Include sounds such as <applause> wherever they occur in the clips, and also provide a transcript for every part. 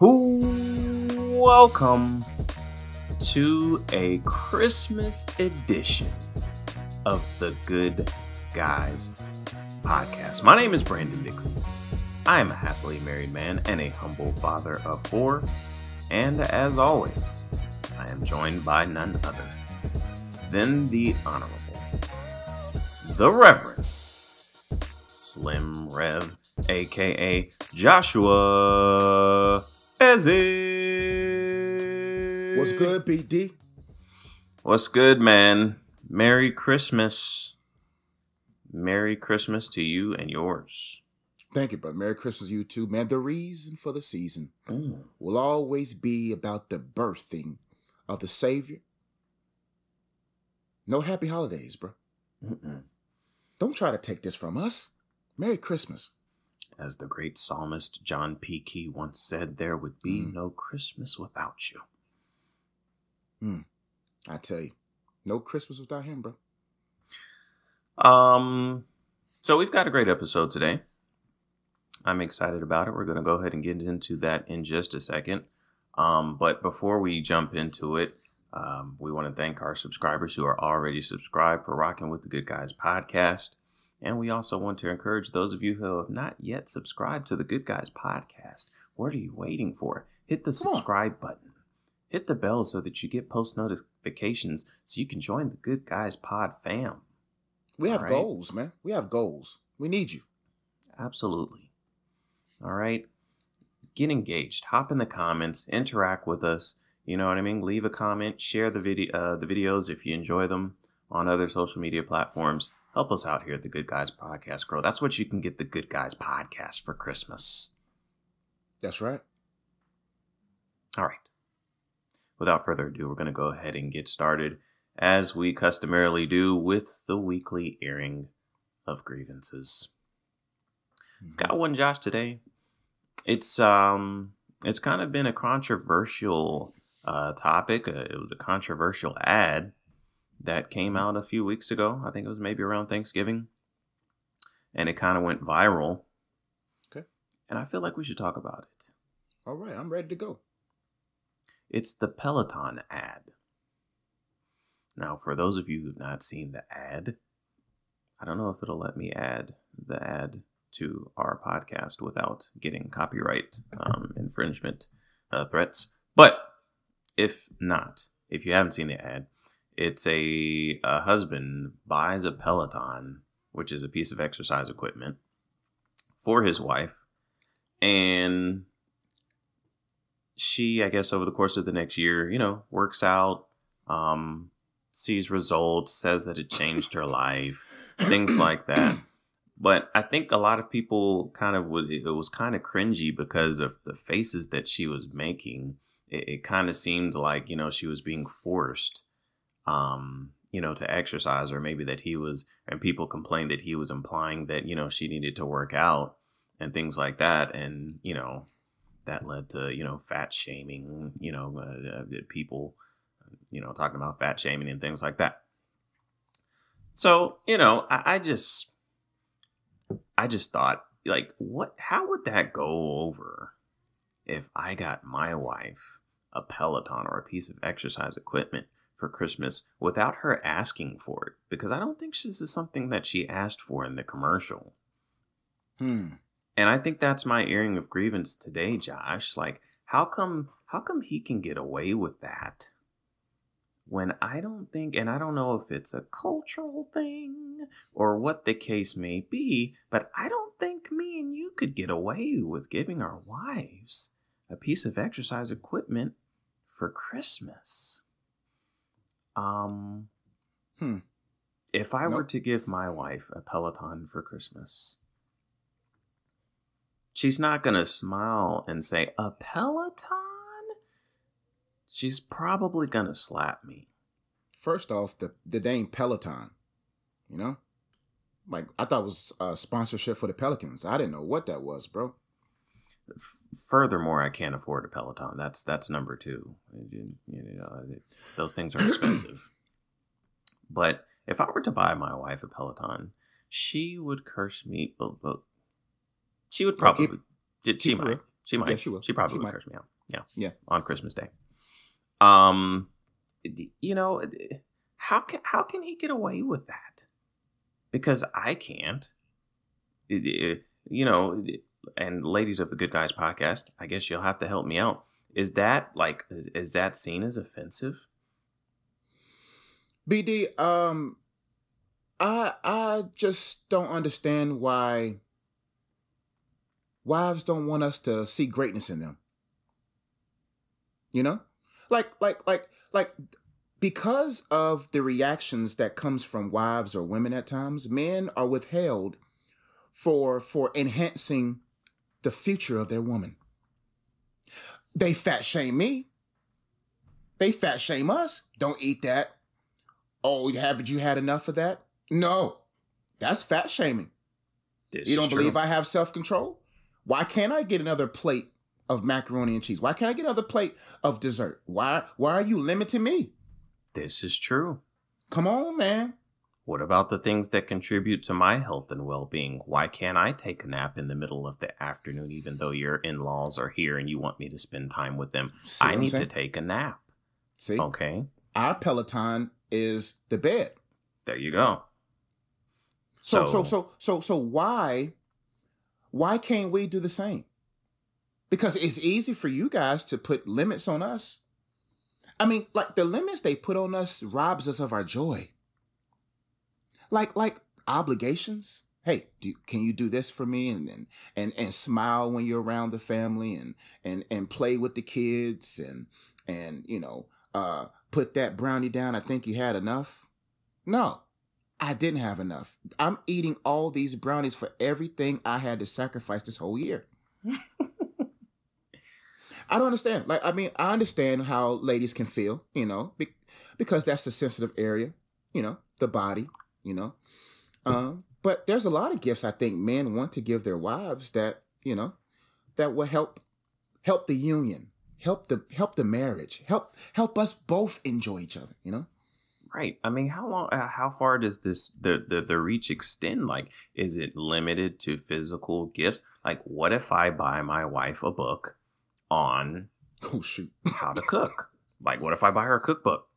Welcome to a Christmas edition of the Good Guys podcast. My name is Brandon Dixon. I am a happily married man and a humble father of four. And as always, I am joined by none other than the Honorable, the Reverend Slim Rev, aka Joshua What's good, BD? What's good, man? Merry Christmas. Merry Christmas to you and yours. Thank you, brother. Merry Christmas, you too, man. The reason for the season will always be about the birthing of the Savior. No happy holidays, bro. Mm-mm. Don't try to take this from us. Merry Christmas. As the great psalmist John P. Kee once said, there would be Mm. no Christmas without you. I tell you, no Christmas without him, bro. Um, so we've got a great episode today. I'm excited about it. We're going to go ahead and get into that in just a second. Um, but before we jump into it, um, we want to thank our subscribers who are already subscribed for rocking with the Good Guys podcast. And we also want to encourage those of you who have not yet subscribed to the Good Guys podcast. What are you waiting for? Hit the Come on. subscribe button. Hit the bell so that you get post notifications so you can join the Good Guys pod fam. We have right. goals, man. We have goals. We need you. Absolutely. All right. Get engaged. Hop in the comments. Interact with us. You know what I mean? Leave a comment. Share the video, uh, the videos if you enjoy them on other social media platforms. Help us out here the Good Guys Podcast grow. That's what you can get the Good Guys Podcast for Christmas. That's right. All right. Without further ado, we're going to go ahead and get started, as we customarily do, with the weekly airing of grievances. I've got one, Josh, today. It's um, it's kind of been a controversial uh, topic. Uh, it was a controversial ad that came out a few weeks ago. I think it was maybe around Thanksgiving, and it kind of went viral. Okay. And I feel like we should talk about it. All right, I'm ready to go. It's the Peloton ad. Now, for those of you who've not seen the ad, I don't know if it'll let me add the ad to our podcast without getting copyright um, infringement uh, threats. But if not, if you haven't seen the ad, it's a, a husband buys a Peloton, which is a piece of exercise equipment, for his wife, and she, I guess, over the course of the next year, you know, works out, um, sees results, says that it changed her life, things like that. But I think a lot of people kind of would, it was kind of cringy because of the faces that she was making. It, it kind of seemed like, you know, she was being forced, um, you know, to exercise, or maybe that he was, and people complained that he was implying that, you know, she needed to work out and things like that. And, you know, that led to you know fat shaming you know uh, uh, people you know talking about fat shaming and things like that so you know I, I just i just thought like what how would that go over if i got my wife a peloton or a piece of exercise equipment for christmas without her asking for it because i don't think this is something that she asked for in the commercial Hmm. and I think that's my airing of grievance today, Josh. Like, how come how come he can get away with that? When I don't think and I don't know if it's a cultural thing or what the case may be, but I don't think me and you could get away with giving our wives a piece of exercise equipment for Christmas. Um Hmm. if I were to give my wife a Peloton for Christmas, she's not going to smile and say, A Peloton? She's probably going to slap me. First off, the the name Peloton, you know, like I thought it was a sponsorship for the Pelicans. I didn't know what that was, bro. Furthermore, I can't afford a Peloton. That's that's number two. You- you know, those things are expensive. <clears throat> but if I were to buy my wife a Peloton, she would curse me. But, but she would keep- probably. did she keep might. She might. Yeah, she will. She probably She would might. curse me out. Yeah. Yeah. On Christmas Day. Um, you know, how can how can he get away with that? Because I can't. You know, and ladies of the Good Guys podcast, I guess you'll have to help me out. Is that like is that seen as offensive? BD, um, I I just don't understand why wives don't want us to see greatness in them. You know, like like like like because of the reactions that comes from wives or women at times, men are withheld for for enhancing the future of their woman. They fat shame me. They fat shame us. Don't eat that. Oh, haven't you had enough of that? No. That's fat shaming. This You don't is true. believe I have self control? Why can't I get another plate of macaroni and cheese? Why can't I get another plate of dessert? Why why are you limiting me? This is true. Come on, man. What about the things that contribute to my health and well being? Why can't I take a nap in the middle of the afternoon, even though your in laws are here and you want me to spend time with them? See I need to take a nap. See, Okay, our Peloton is the bed. there you go. So so so so so why why can't we do the same? Because it's easy for you guys to put limits on us. I mean, like the limits they put on us robs us of our joy. Like like obligations. Hey, do, can you do this for me and, and and and smile when you're around the family and and and play with the kids and and you know uh put that brownie down. I think you had enough. No, I didn't have enough. I'm eating all these brownies for everything I had to sacrifice this whole year. I don't understand. Like, I mean, I understand how ladies can feel, you know, be- because that's a sensitive area, you know, the body, you know. Um, but there's a lot of gifts I think men want to give their wives that, you know, that will help help the union, help the help the marriage, help help us both enjoy each other, you know. right. I mean, how long? Uh, how far does this the, the the reach extend? Like, is it limited to physical gifts? Like, what if I buy my wife a book on <laughs> Oh shoot. how to cook? like, what if I buy her a cookbook?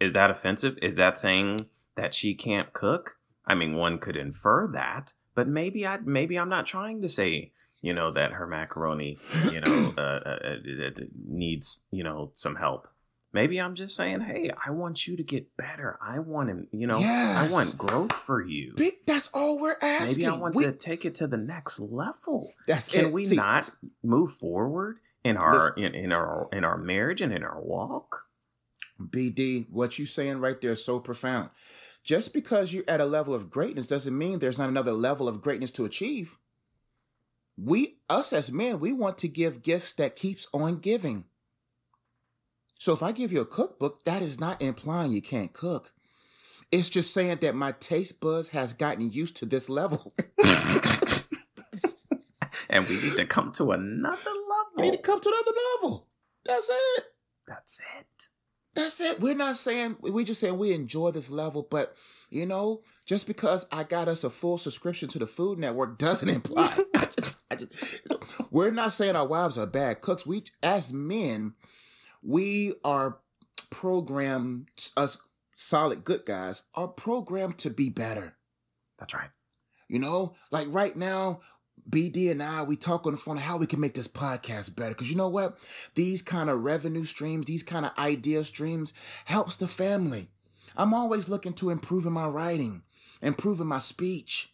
Is that offensive? Is that saying that she can't cook? I mean, one could infer that, but maybe I maybe I'm not trying to say you know that her macaroni you know <coughs> uh, uh, uh, needs you know some help. Maybe I'm just saying, hey, I want you to get better. I want him, you know, I want growth for you. Big, that's all we're asking. Maybe I want We- to take it to the next level. That's Can it. we See, not move forward in our in, in our in our marriage and in our walk? BD, what you saying right there is so profound. Just because you're at a level of greatness doesn't mean there's not another level of greatness to achieve. We, us as men, we want to give gifts that keeps on giving. So if I give you a cookbook, that is not implying you can't cook. It's just saying that my taste buds has gotten used to this level. <laughs> and we need to come to another level. we need to come to another level. That's it. That's it. That's it. We're not saying we're just saying we enjoy this level, but you know, just because I got us a full subscription to the Food Network doesn't <laughs> imply. I just, I just, we're not saying our wives are bad cooks. We, as men, we are programmed. Us solid good guys are programmed to be better. That's right. You know, like right now, BD and I, we talk on the phone how we can make this podcast better. Cause you know what? These kind of revenue streams, these kind of idea streams helps the family. I'm always looking to improving my writing, improving my speech.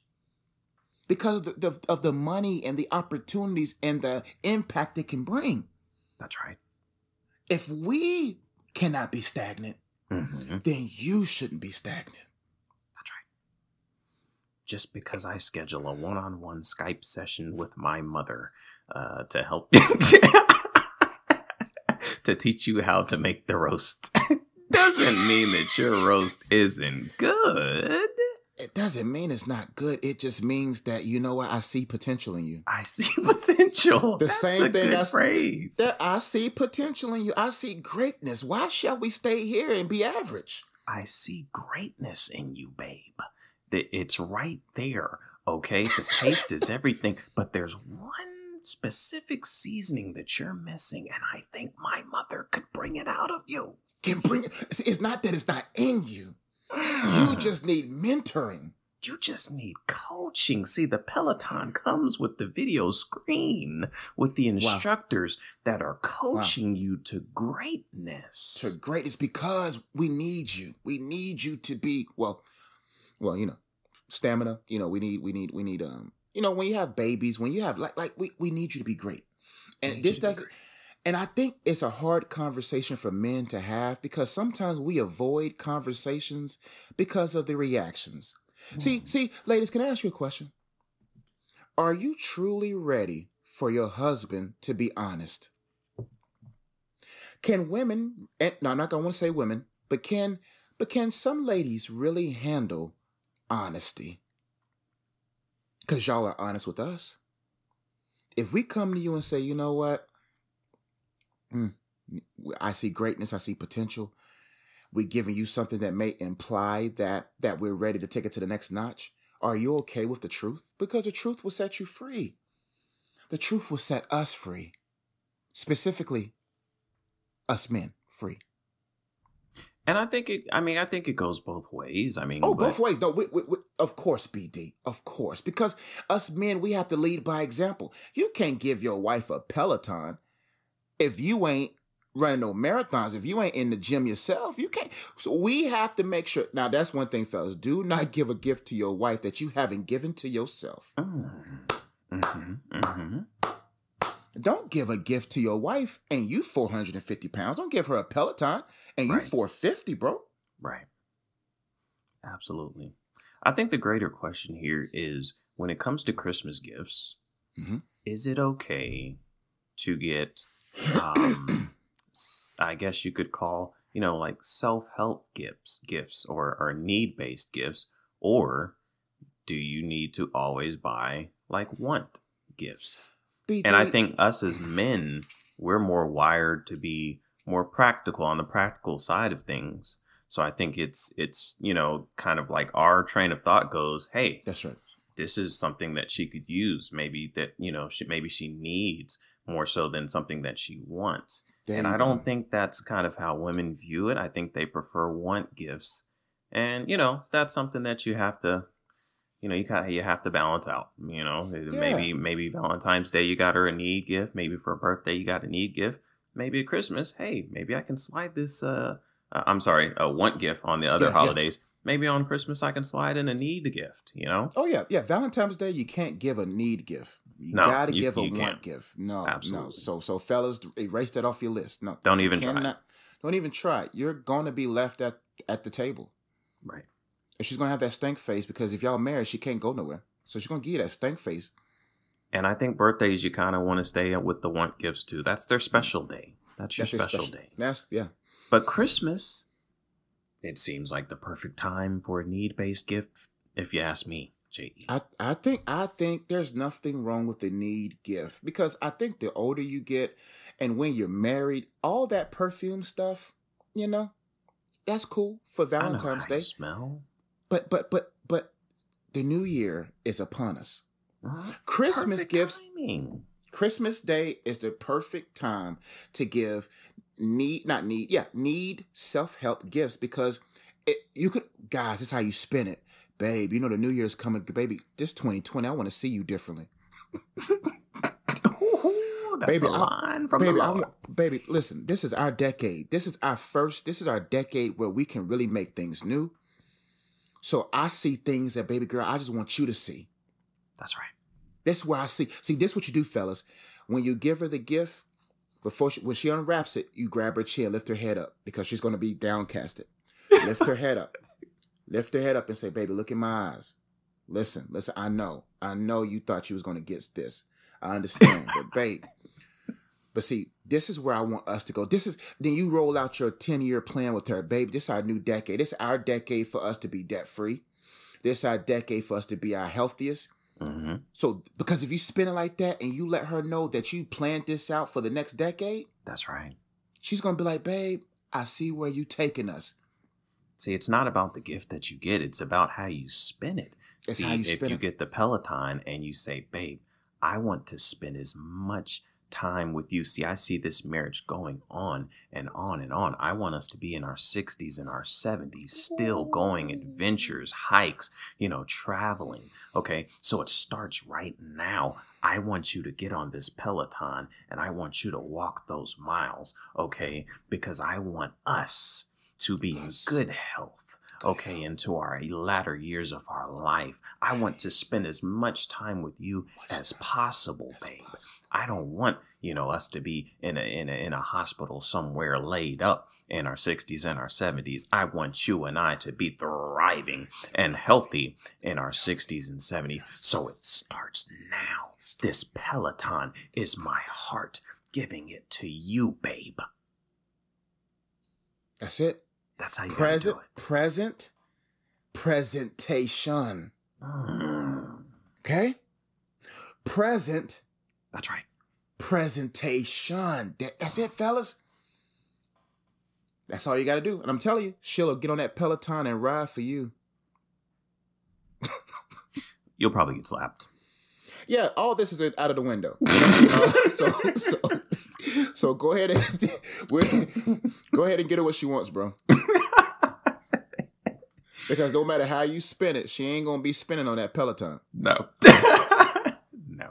Because of the, the- of the money and the opportunities and the impact it can bring. That's right. If we cannot be stagnant, hmm then you shouldn't be stagnant. Just because I schedule a one-on-one Skype session with my mother uh, to help <laughs> <laughs> to teach you how to make the roast <laughs> doesn't mean that your roast isn't good. It doesn't mean it's not good. It just means that you know what I see potential in you. I see potential. The That's same thing I phrase. That I see potential in you. I see greatness. Why shall we stay here and be average? I see greatness in you, babe. It's right there. Okay, the taste is everything, but there's one specific seasoning that you're missing, and I think my mother could bring it out of you. Can bring it. It's not that it's not in you. You <sighs> just need mentoring. You just need coaching. See, the Peloton comes with the video screen with the instructors wow. that are coaching wow. you to greatness. To greatness because we need you. We need you to be well, well, you know, stamina. You know, we need, we need, we need. Um, you know, when you have babies, when you have like, like we we need you to be great, and this doesn't. And I think it's a hard conversation for men to have because sometimes we avoid conversations because of the reactions. Mm. See, see, ladies, can I ask you a question? Are you truly ready for your husband to be honest? Can women, and no, I'm not gonna want to say women, but can, but can some ladies really handle honesty? Because y'all are honest with us. If we come to you and say, you know what, Mm. I see greatness. I see potential. We're giving you something that may imply that that we're ready to take it to the next notch. Are you okay with the truth? Because the truth will set you free. The truth will set us free. Specifically, us men free. And I think it. I mean, I think it goes both ways. I mean, oh, but... both ways. No, we, we, we, of course, BD, of course, because us men, we have to lead by example. You can't give your wife a Peloton if you ain't running no marathons, if you ain't in the gym yourself, you can't. So we have to make sure. Now, that's one thing, fellas. Do not give a gift to your wife that you haven't given to yourself. Mm-hmm. Mm-hmm. Don't give a gift to your wife and you 450 pounds. Don't give her a Peloton and you right. 450, bro. Right. Absolutely. I think the greater question here is when it comes to Christmas gifts, mm-hmm. is it okay to get um, <clears throat> I guess you could call, you know, like self help gifts, gifts or, or need based gifts, or do you need to always buy like want gifts? And I think us as men, we're more wired to be more practical on the practical side of things. So I think it's it's you know kind of like our train of thought goes, hey, that's right. This is something that she could use. Maybe that you know she maybe she needs more so than something that she wants. There and I don't think that's kind of how women view it. I think they prefer want gifts. And, you know, that's something that you have to you know, you kind of you have to balance out. You know, yeah. maybe maybe Valentine's Day you got her a need gift. Maybe for a birthday you got a need gift. Maybe at Christmas, hey, maybe I can slide this. Uh, uh I'm sorry, a want gift on the other yeah, holidays. Yeah. Maybe on Christmas I can slide in a need gift. You know? Oh yeah, yeah. Valentine's Day you can't give a need gift. You no, gotta you, give a want can't. gift. No, Absolutely. no. So so fellas, erase that off your list. No, don't even try. It. Don't even try. You're gonna be left at at the table. Right. And she's gonna have that stank face because if y'all married, she can't go nowhere. So she's gonna give you that stank face. And I think birthdays you kind of want to stay with the want gifts too. That's their special mm-hmm. day. That's your That's special, special day. That's yeah. But Christmas, it seems like the perfect time for a need based gift, if you ask me. I, I think I think there's nothing wrong with the need gift because I think the older you get and when you're married, all that perfume stuff, you know, that's cool for Valentine's Day. Smell. But but but but the new year is upon us. Christmas gifts. Timing. Christmas Day is the perfect time to give need not need yeah need self help gifts because it, you could guys. This is how you spin it babe, you know the new year's coming, baby. This 2020, I want to see you differently. Ooh, that's baby, I, from baby, baby, listen, this is our decade. This is our first, this is our decade where we can really make things new. So I see things that, baby girl, I just want you to see. That's right. That's where I see. See, this what you do, fellas. When you give her the gift, before she, when she unwraps it, you grab her chin, lift her head up because she's going to be downcasted. Lift her head up. <laughs> Lift her head up and say, baby, look in my eyes. Listen, listen, I know. I know you thought you was going to get this. I understand, but babe. But see, this is where I want us to go. This is then you roll out your 10 year plan with her, babe. This is our new decade. This is our decade for us to be debt free. This is our decade for us to be our healthiest. Mm-hmm. So, because if you spin it like that and you let her know that you planned this out for the next decade, that's right. She's gonna be like, babe, I see where you taking us. See, it's not about the gift that you get, it's about how you spin it. It's See, you if you it. get the Peloton and you say, babe, I want to spend as much time with you. See, I see this marriage going on and on and on. I want us to be in our 60s and our 70s, still going adventures, hikes, you know, traveling. Okay. So it starts right now. I want you to get on this Peloton and I want you to walk those miles. Okay. Because I want us to be in good health okay, into our latter years of our life. I want to spend as much time with you as possible, babe. I don't want, you know, us to be in a in a in a hospital somewhere laid up in our 60s and our 70s. I want you and I to be thriving and healthy in our 60s and 70s. So it starts now. This Peloton is my heart giving it to you, babe. That's it. That's how you present, present, presentation. Mm. Okay, present. That's right. Presentation. That's it, fellas. That's all you got to do. And I'm telling you, she'll get on that Peloton and ride for you. <laughs> You'll probably get slapped. Yeah, all this is out of the window. <laughs> uh, so, so, so go ahead and <laughs> go ahead and get her what she wants, bro. because no matter how you spin it, she ain't gonna be spinning on that Peloton. No. <laughs> no.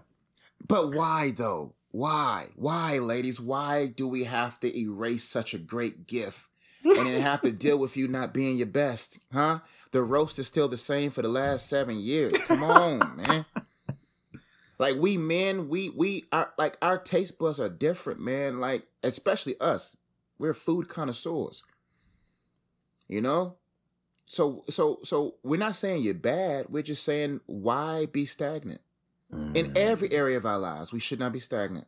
But why though? Why? Why, ladies? Why do we have to erase such a great gift and then have to deal with you not being your best? Huh? The roast is still the same for the last seven years. Come on, man. Like we men, we we are like our taste buds are different, man. Like especially us, we're food connoisseurs. You know, so so so we're not saying you're bad. We're just saying why be stagnant mm. in every area of our lives. We should not be stagnant.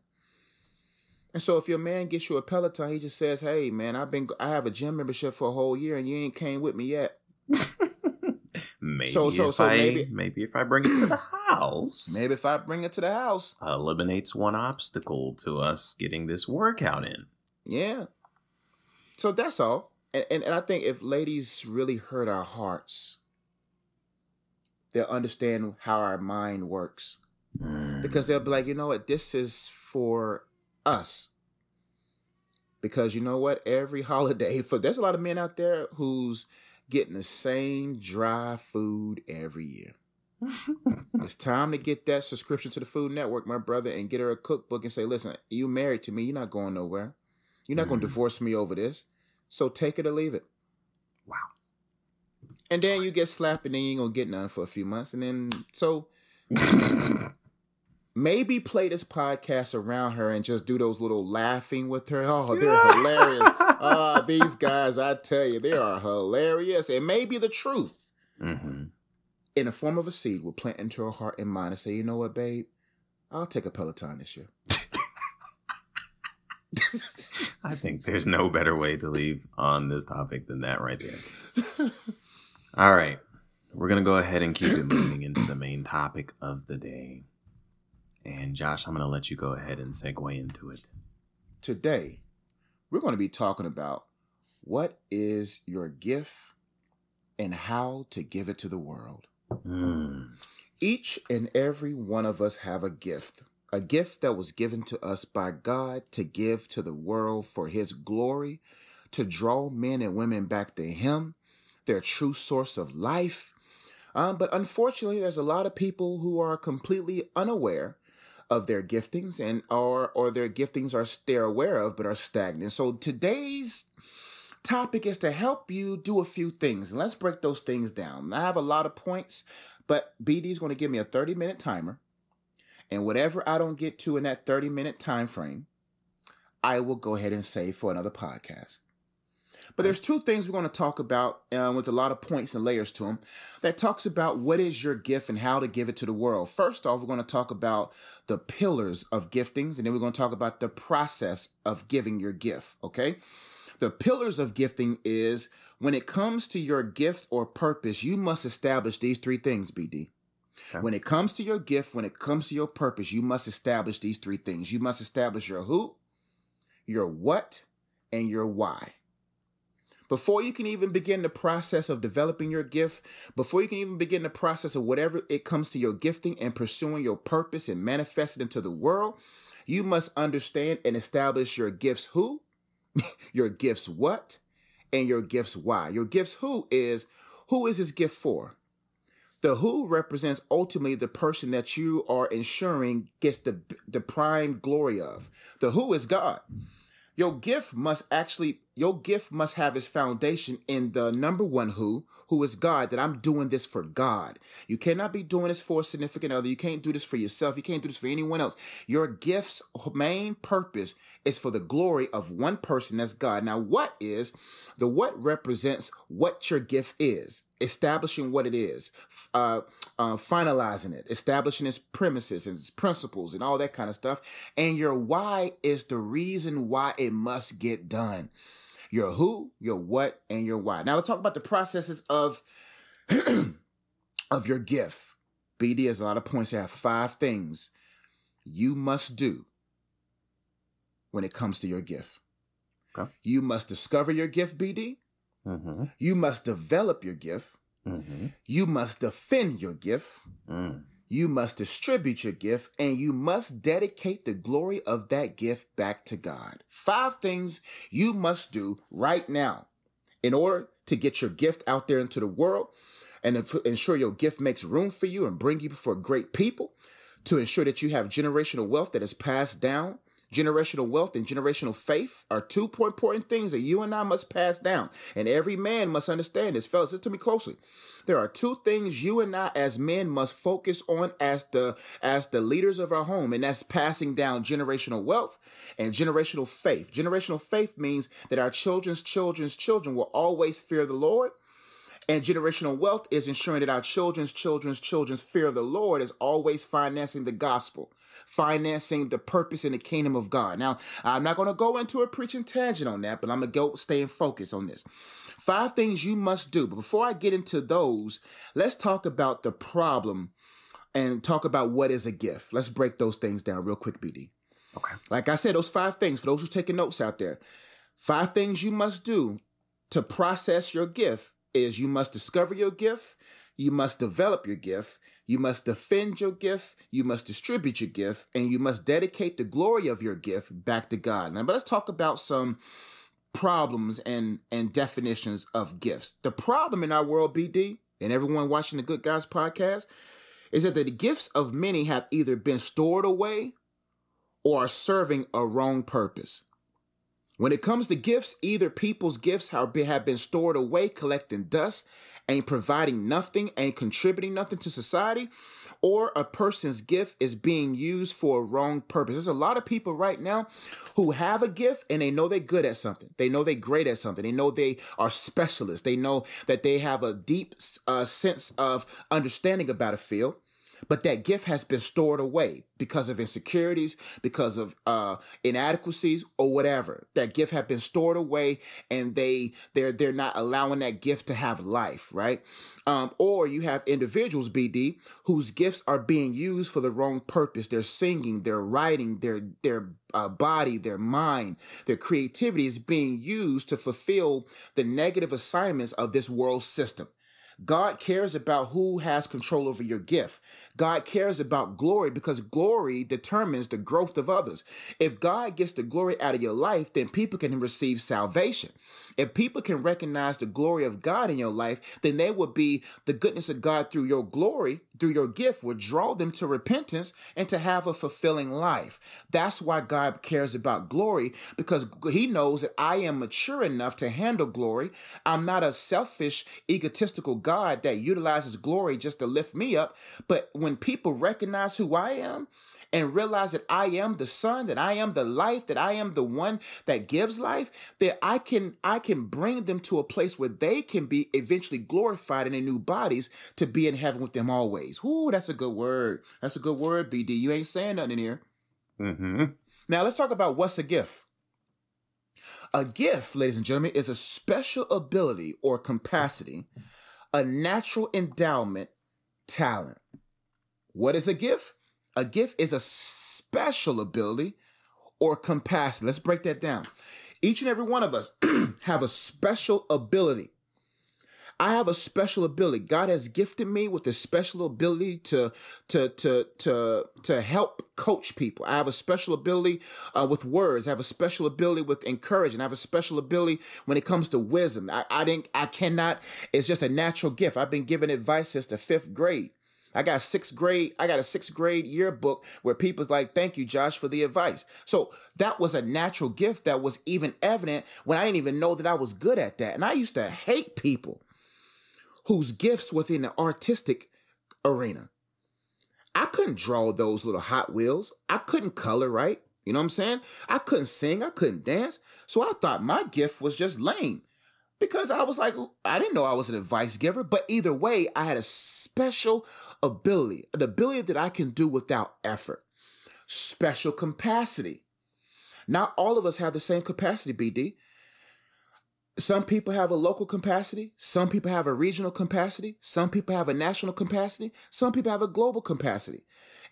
And so if your man gets you a Peloton, he just says, "Hey man, I've been I have a gym membership for a whole year and you ain't came with me yet." <laughs> maybe so so so I, maybe maybe if I bring it to the <clears throat> house, maybe if I bring it to the house, eliminates one obstacle to us getting this workout in. Yeah. So that's all. And, and and I think if ladies really hurt our hearts, they'll understand how our mind works. Mm. Because they'll be like, you know what, this is for us. Because you know what, every <laughs> holiday for there's a lot of men out there who's getting the same dry food every year. <laughs> it's time to get that subscription to the Food Network, my brother, and get her a cookbook and say, listen, you married to me. You're not going nowhere. You're not mm. going to divorce me over this. So take it or leave it. Wow. And then you get slapped and then you ain't going to get none for a few months. And then, so <laughs> maybe play this podcast around her and just do those little laughing with her. Oh, <laughs> they're hilarious. Ah, these guys, I tell you, they are hilarious. It may be the truth. Mm-hmm. In the form of a seed, will plant into her heart and mind and say, you know what, babe? I'll take a Peloton this year. <laughs> I think there's no better way to leave on this topic than that right there. <laughs> All right. We're going to go ahead and keep it moving into the main topic of the day. And Josh, I'm going to let you go ahead and segue into it. Today, we're going to be talking about what is your gift and how to give it to the world. Mm. Each and every one of us have a gift, a gift that was given to us by God to give to the world for his glory, to draw men and women back to him, their true source of life. Um, but unfortunately, there's a lot of people who are completely unaware of their giftings and or or their giftings are they're aware of but are stagnant. So today's topic is to help you do a few things. And let's break those things down. I have a lot of points, but BD is going to give me a 30 minute timer. And whatever I don't get to in that 30 minute time frame, I will go ahead and save for another podcast. But there's two things we're going to talk about um, with a lot of points and layers to them that talks about what is your gift and how to give it to the world. First off, we're going to talk about the pillars of giftings, and then we're going to talk about the process of giving your gift. Okay. The pillars of gifting is when it comes to your gift or purpose, you must establish these three things, BD. Okay. When it comes to your gift, when it comes to your purpose, you must establish these three things. You must establish your who, your what, and your why. Before you can even begin the process of developing your gift, before you can even begin the process of whatever it comes to your gifting and pursuing your purpose and manifesting into the world, you must understand and establish your gifts who, <laughs> your gifts what, and your gifts why. Your gifts who is who is this gift for? The who represents ultimately the person that you are ensuring gets the the prime glory of. The who is God. Your gift must actually, your gift must have its foundation in the number one who, who is God, that I'm doing this for God. You cannot be doing this for a significant other. You can't do this for yourself. You can't do this for anyone else. Your gift's main purpose is for the glory of one person, that's God. Now, what is the what represents what your gift is? establishing what it is, uh, uh, finalizing it, establishing its premises and its principles and all that kind of stuff. And your why is the reason why it must get done. Your who, your what, and your why. Now let's talk about the processes of <clears throat> of your gift. BD has a lot of points. I have five things you must do when it comes to your gift. Okay. You must discover your gift, BD. Mm-hmm. You must develop your gift. Mm-hmm. You must defend your gift. Mm. You must distribute your gift and you must dedicate the glory of that gift back to God. Five things you must do right now in order to get your gift out there into the world and ensure your gift makes room for you and bring you before great people to ensure that you have generational wealth that is passed down Generational wealth and generational faith are two important things that you and I must pass down. And every man must understand this. Fellas, listen to me closely. There are two things you and I as men must focus on as the as the leaders of our home, and that's passing down generational wealth and generational faith. Generational faith means that our children's children's children will always fear the Lord. And generational wealth is ensuring that our children's children's children's fear of the Lord is always financing the gospel financing the purpose in the kingdom of God. Now, I'm not going to go into a preaching tangent on that, but I'm going to go stay in focus on this. Five things you must do. But before I get into those, let's talk about the problem and talk about what is a gift. Let's break those things down real quick, BD. Okay. Like I said, those five things, for those who's taking notes out there, five things you must do to process your gift is you must discover your gift, you must develop your gift, you must defend your gift, you must distribute your gift, and you must dedicate the glory of your gift back to God. Now, but let's talk about some problems and, and definitions of gifts. The problem in our world, BD, and everyone watching the Good Guys podcast, is that the gifts of many have either been stored away or are serving a wrong purpose. When it comes to gifts, either people's gifts have been, have been stored away, collecting dust, ain't providing nothing, ain't contributing nothing to society, or a person's gift is being used for a wrong purpose. There's a lot of people right now who have a gift and they know they're good at something. They know they're great at something. They know they are specialists. They know that they have a deep uh, sense of understanding about a field but that gift has been stored away because of insecurities, because of uh, inadequacies, or whatever. That gift have been stored away, and they they're they're not allowing that gift to have life, right? Um, or you have individuals, BD, whose gifts are being used for the wrong purpose. They're singing, they're writing, their their uh, body, their mind, their creativity is being used to fulfill the negative assignments of this world system. God cares about who has control over your gift. God cares about glory because glory determines the growth of others. If God gets the glory out of your life, then people can receive salvation. If people can recognize the glory of God in your life, then they will be the goodness of God through your glory, through your gift, would draw them to repentance and to have a fulfilling life. That's why God cares about glory because He knows that I am mature enough to handle glory. I'm not a selfish, egotistical God that utilizes glory just to lift me up. But when people recognize who I am, and realize that I am the son, that I am the life, that I am the one that gives life, that I can I can bring them to a place where they can be eventually glorified in their new bodies to be in heaven with them always. Ooh, that's a good word. That's a good word, BD. You ain't saying nothing in here. Mm-hmm. Now let's talk about what's a gift. A gift, ladies and gentlemen, is a special ability or capacity a natural endowment, talent. What is a gift? A gift is a special ability or capacity. Let's break that down. Each and every one of us <clears throat> have a special ability. I have a special ability. God has gifted me with a special ability to to to to to help coach people. I have a special ability uh, with words. I have a special ability with encouraging. I have a special ability when it comes to wisdom. I, I didn't. I cannot. It's just a natural gift. I've been given advice since the fifth grade. I got sixth grade, I got a sixth grade yearbook where people's like, thank you, Josh, for the advice. So that was a natural gift that was even evident when I didn't even know that I was good at that. And I used to hate people whose gifts within the artistic arena. I couldn't draw those little Hot Wheels. I couldn't color right. You know what I'm saying? I couldn't sing. I couldn't dance. So I thought my gift was just lame because I was like, I didn't know I was an advice giver, but either way, I had a special ability, an ability that I can do without effort, special capacity. Not all of us have the same capacity, BD. Some people have a local capacity. Some people have a regional capacity. Some people have a national capacity. Some people have a global capacity.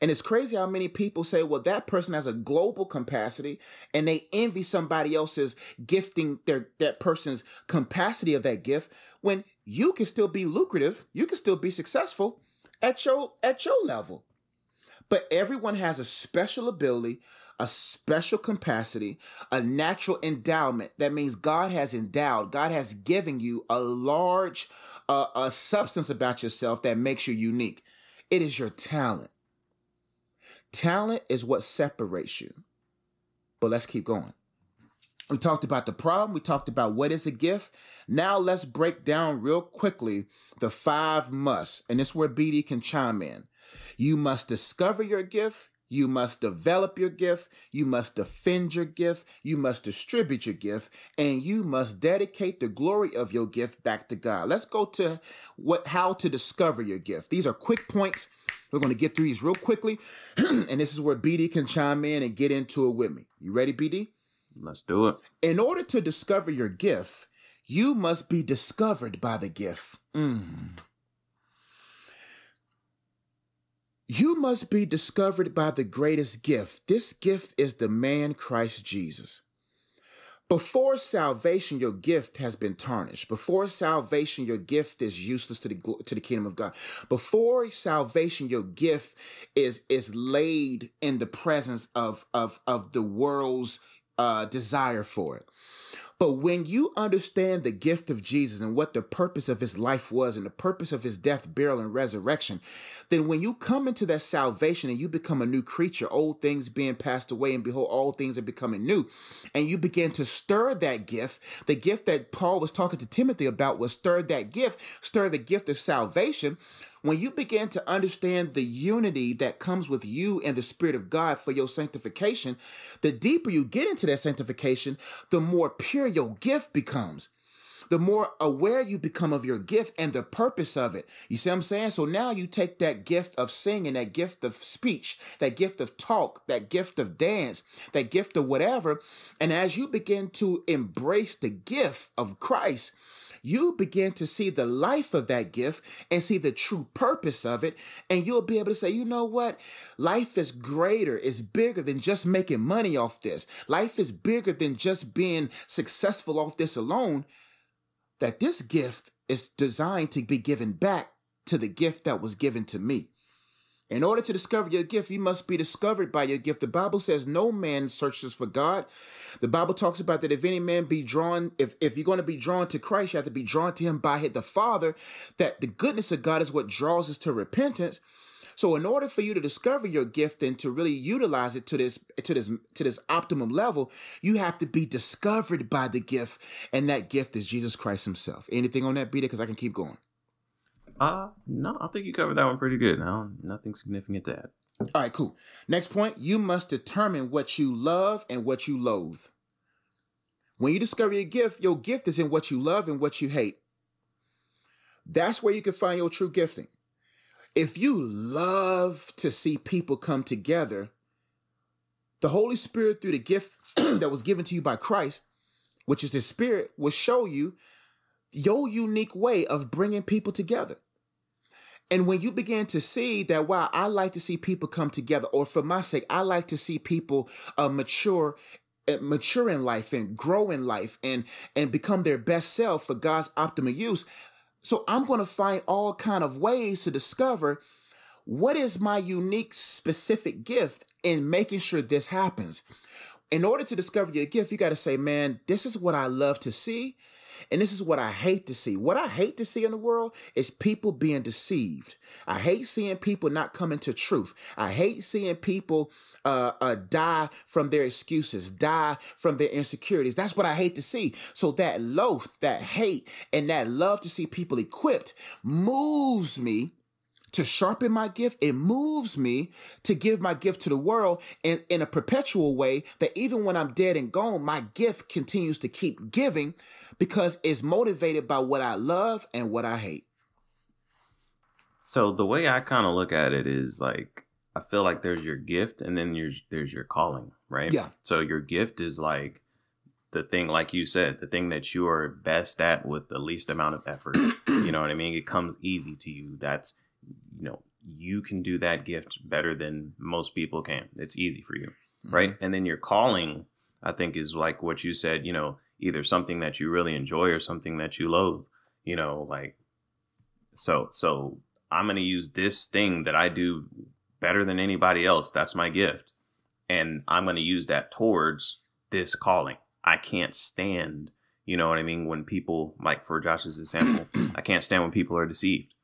And it's crazy how many people say, well, that person has a global capacity and they envy somebody else's gifting their that person's capacity of that gift when you can still be lucrative, you can still be successful at your at your level. But everyone has a special ability, a special capacity, a natural endowment. That means God has endowed, God has given you a large uh, a substance about yourself that makes you unique. It is your talent. Talent is what separates you. But let's keep going. We talked about the problem. We talked about what is a gift. Now let's break down real quickly the five musts. And this is where BD can chime in. You must discover your gift. You must develop your gift. You must defend your gift. You must distribute your gift. And you must dedicate the glory of your gift back to God. Let's go to what how to discover your gift. These are quick points we're going to get through these real quickly. <clears throat> and this is where BD can chime in and get into it with me. You ready, BD? Let's do it. In order to discover your gift, you must be discovered by the gift. Mm. You must be discovered by the greatest gift. This gift is the man Christ Jesus. Before salvation, your gift has been tarnished. Before salvation, your gift is useless to the to the kingdom of God. Before salvation, your gift is is laid in the presence of of of the world's uh, desire for it. But when you understand the gift of Jesus and what the purpose of his life was and the purpose of his death, burial, and resurrection, then when you come into that salvation and you become a new creature, old things being passed away, and behold, all things are becoming new, and you begin to stir that gift, the gift that Paul was talking to Timothy about was stir that gift, stir the gift of salvation when you begin to understand the unity that comes with you and the Spirit of God for your sanctification, the deeper you get into that sanctification, the more pure your gift becomes the more aware you become of your gift and the purpose of it. You see what I'm saying? So now you take that gift of singing, that gift of speech, that gift of talk, that gift of dance, that gift of whatever. And as you begin to embrace the gift of Christ, you begin to see the life of that gift and see the true purpose of it. And you'll be able to say, you know what? Life is greater, is bigger than just making money off this. Life is bigger than just being successful off this alone. That this gift is designed to be given back to the gift that was given to me. In order to discover your gift, you must be discovered by your gift. The Bible says no man searches for God. The Bible talks about that if any man be drawn, if, if you're going to be drawn to Christ, you have to be drawn to him by the Father, that the goodness of God is what draws us to repentance. So in order for you to discover your gift and to really utilize it to this to this to this optimum level, you have to be discovered by the gift, and that gift is Jesus Christ himself. Anything on that, BD Because I can keep going. Uh, no, I think you covered that one pretty good. No, nothing significant to add. All right, cool. Next point, you must determine what you love and what you loathe. When you discover your gift, your gift is in what you love and what you hate. That's where you can find your true gifting. If you love to see people come together, the Holy Spirit, through the gift <clears throat> that was given to you by Christ, which is the Spirit, will show you your unique way of bringing people together. And when you begin to see that, wow, I like to see people come together, or for my sake, I like to see people uh, mature mature in life and grow in life and and become their best self for God's optimal use. So I'm going to find all kind of ways to discover what is my unique specific gift in making sure this happens. In order to discover your gift, you got to say, man, this is what I love to see. And this is what I hate to see. What I hate to see in the world is people being deceived. I hate seeing people not coming to truth. I hate seeing people uh, uh, die from their excuses, die from their insecurities. That's what I hate to see. So that loath, that hate, and that love to see people equipped moves me to sharpen my gift. It moves me to give my gift to the world in, in a perpetual way that even when I'm dead and gone, my gift continues to keep giving because it's motivated by what I love and what I hate. So the way I kind of look at it is like I feel like there's your gift and then there's there's your calling, right? Yeah. So your gift is like the thing, like you said, the thing that you are best at with the least amount of effort. you know what I mean? It comes easy to you. That's you know you can do that gift better than most people can. It's easy for you, mm-hmm. right? And then your calling, I think, is like what you said. You know, either something that you really enjoy or something that you loathe. You know, like so so I'm going to use this thing that I do better than anybody else. That's my gift. And I'm going to use that towards this calling. I can't stand, you know what I mean, when people, like for Josh's example, <clears throat> I can't stand when people are deceived.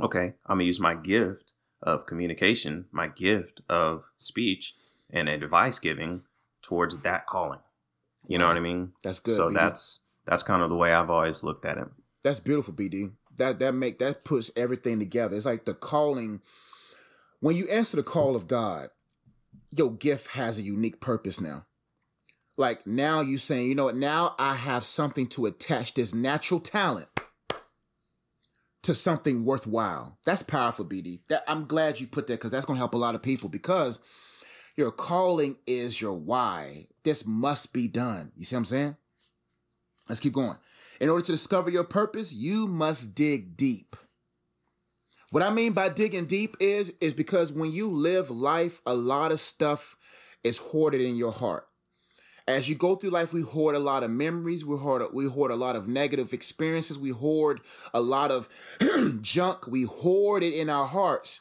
Okay, I'm to use my gift of communication, my gift of speech and advice giving towards that calling. You know what I mean? That's good. So BD. that's that's kind of the way I've always looked at it. That's beautiful, BD. That that make that puts everything together. It's like the calling. When you answer the call of God, your gift has a unique purpose now. Like now you saying, you know what, now I have something to attach this natural talent to something worthwhile. That's powerful, BD. That I'm glad you put that because that's gonna help a lot of people because your calling is your why. This must be done. You see what I'm saying? Let's keep going. In order to discover your purpose, you must dig deep. What I mean by digging deep is is because when you live life, a lot of stuff is hoarded in your heart. As you go through life, we hoard a lot of memories. We hoard we hoard a lot of negative experiences. We hoard a lot of <clears throat> junk. We hoard it in our hearts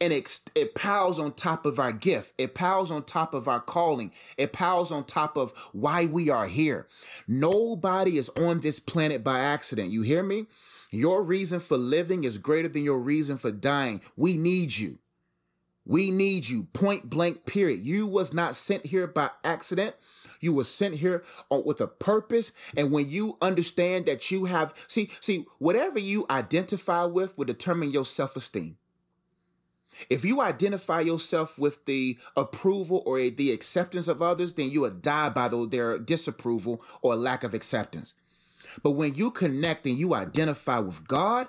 and it, it piles on top of our gift. It piles on top of our calling. It piles on top of why we are here. Nobody is on this planet by accident. You hear me? Your reason for living is greater than your reason for dying. We need you. We need you. Point blank, period. You was not sent here by accident. You were sent here uh, with a purpose. And when you understand that you have, see, see, whatever you identify with will determine your self-esteem. If you identify yourself with the approval or the acceptance of others, then you will die by their disapproval or lack of acceptance. But when you connect and you identify with God,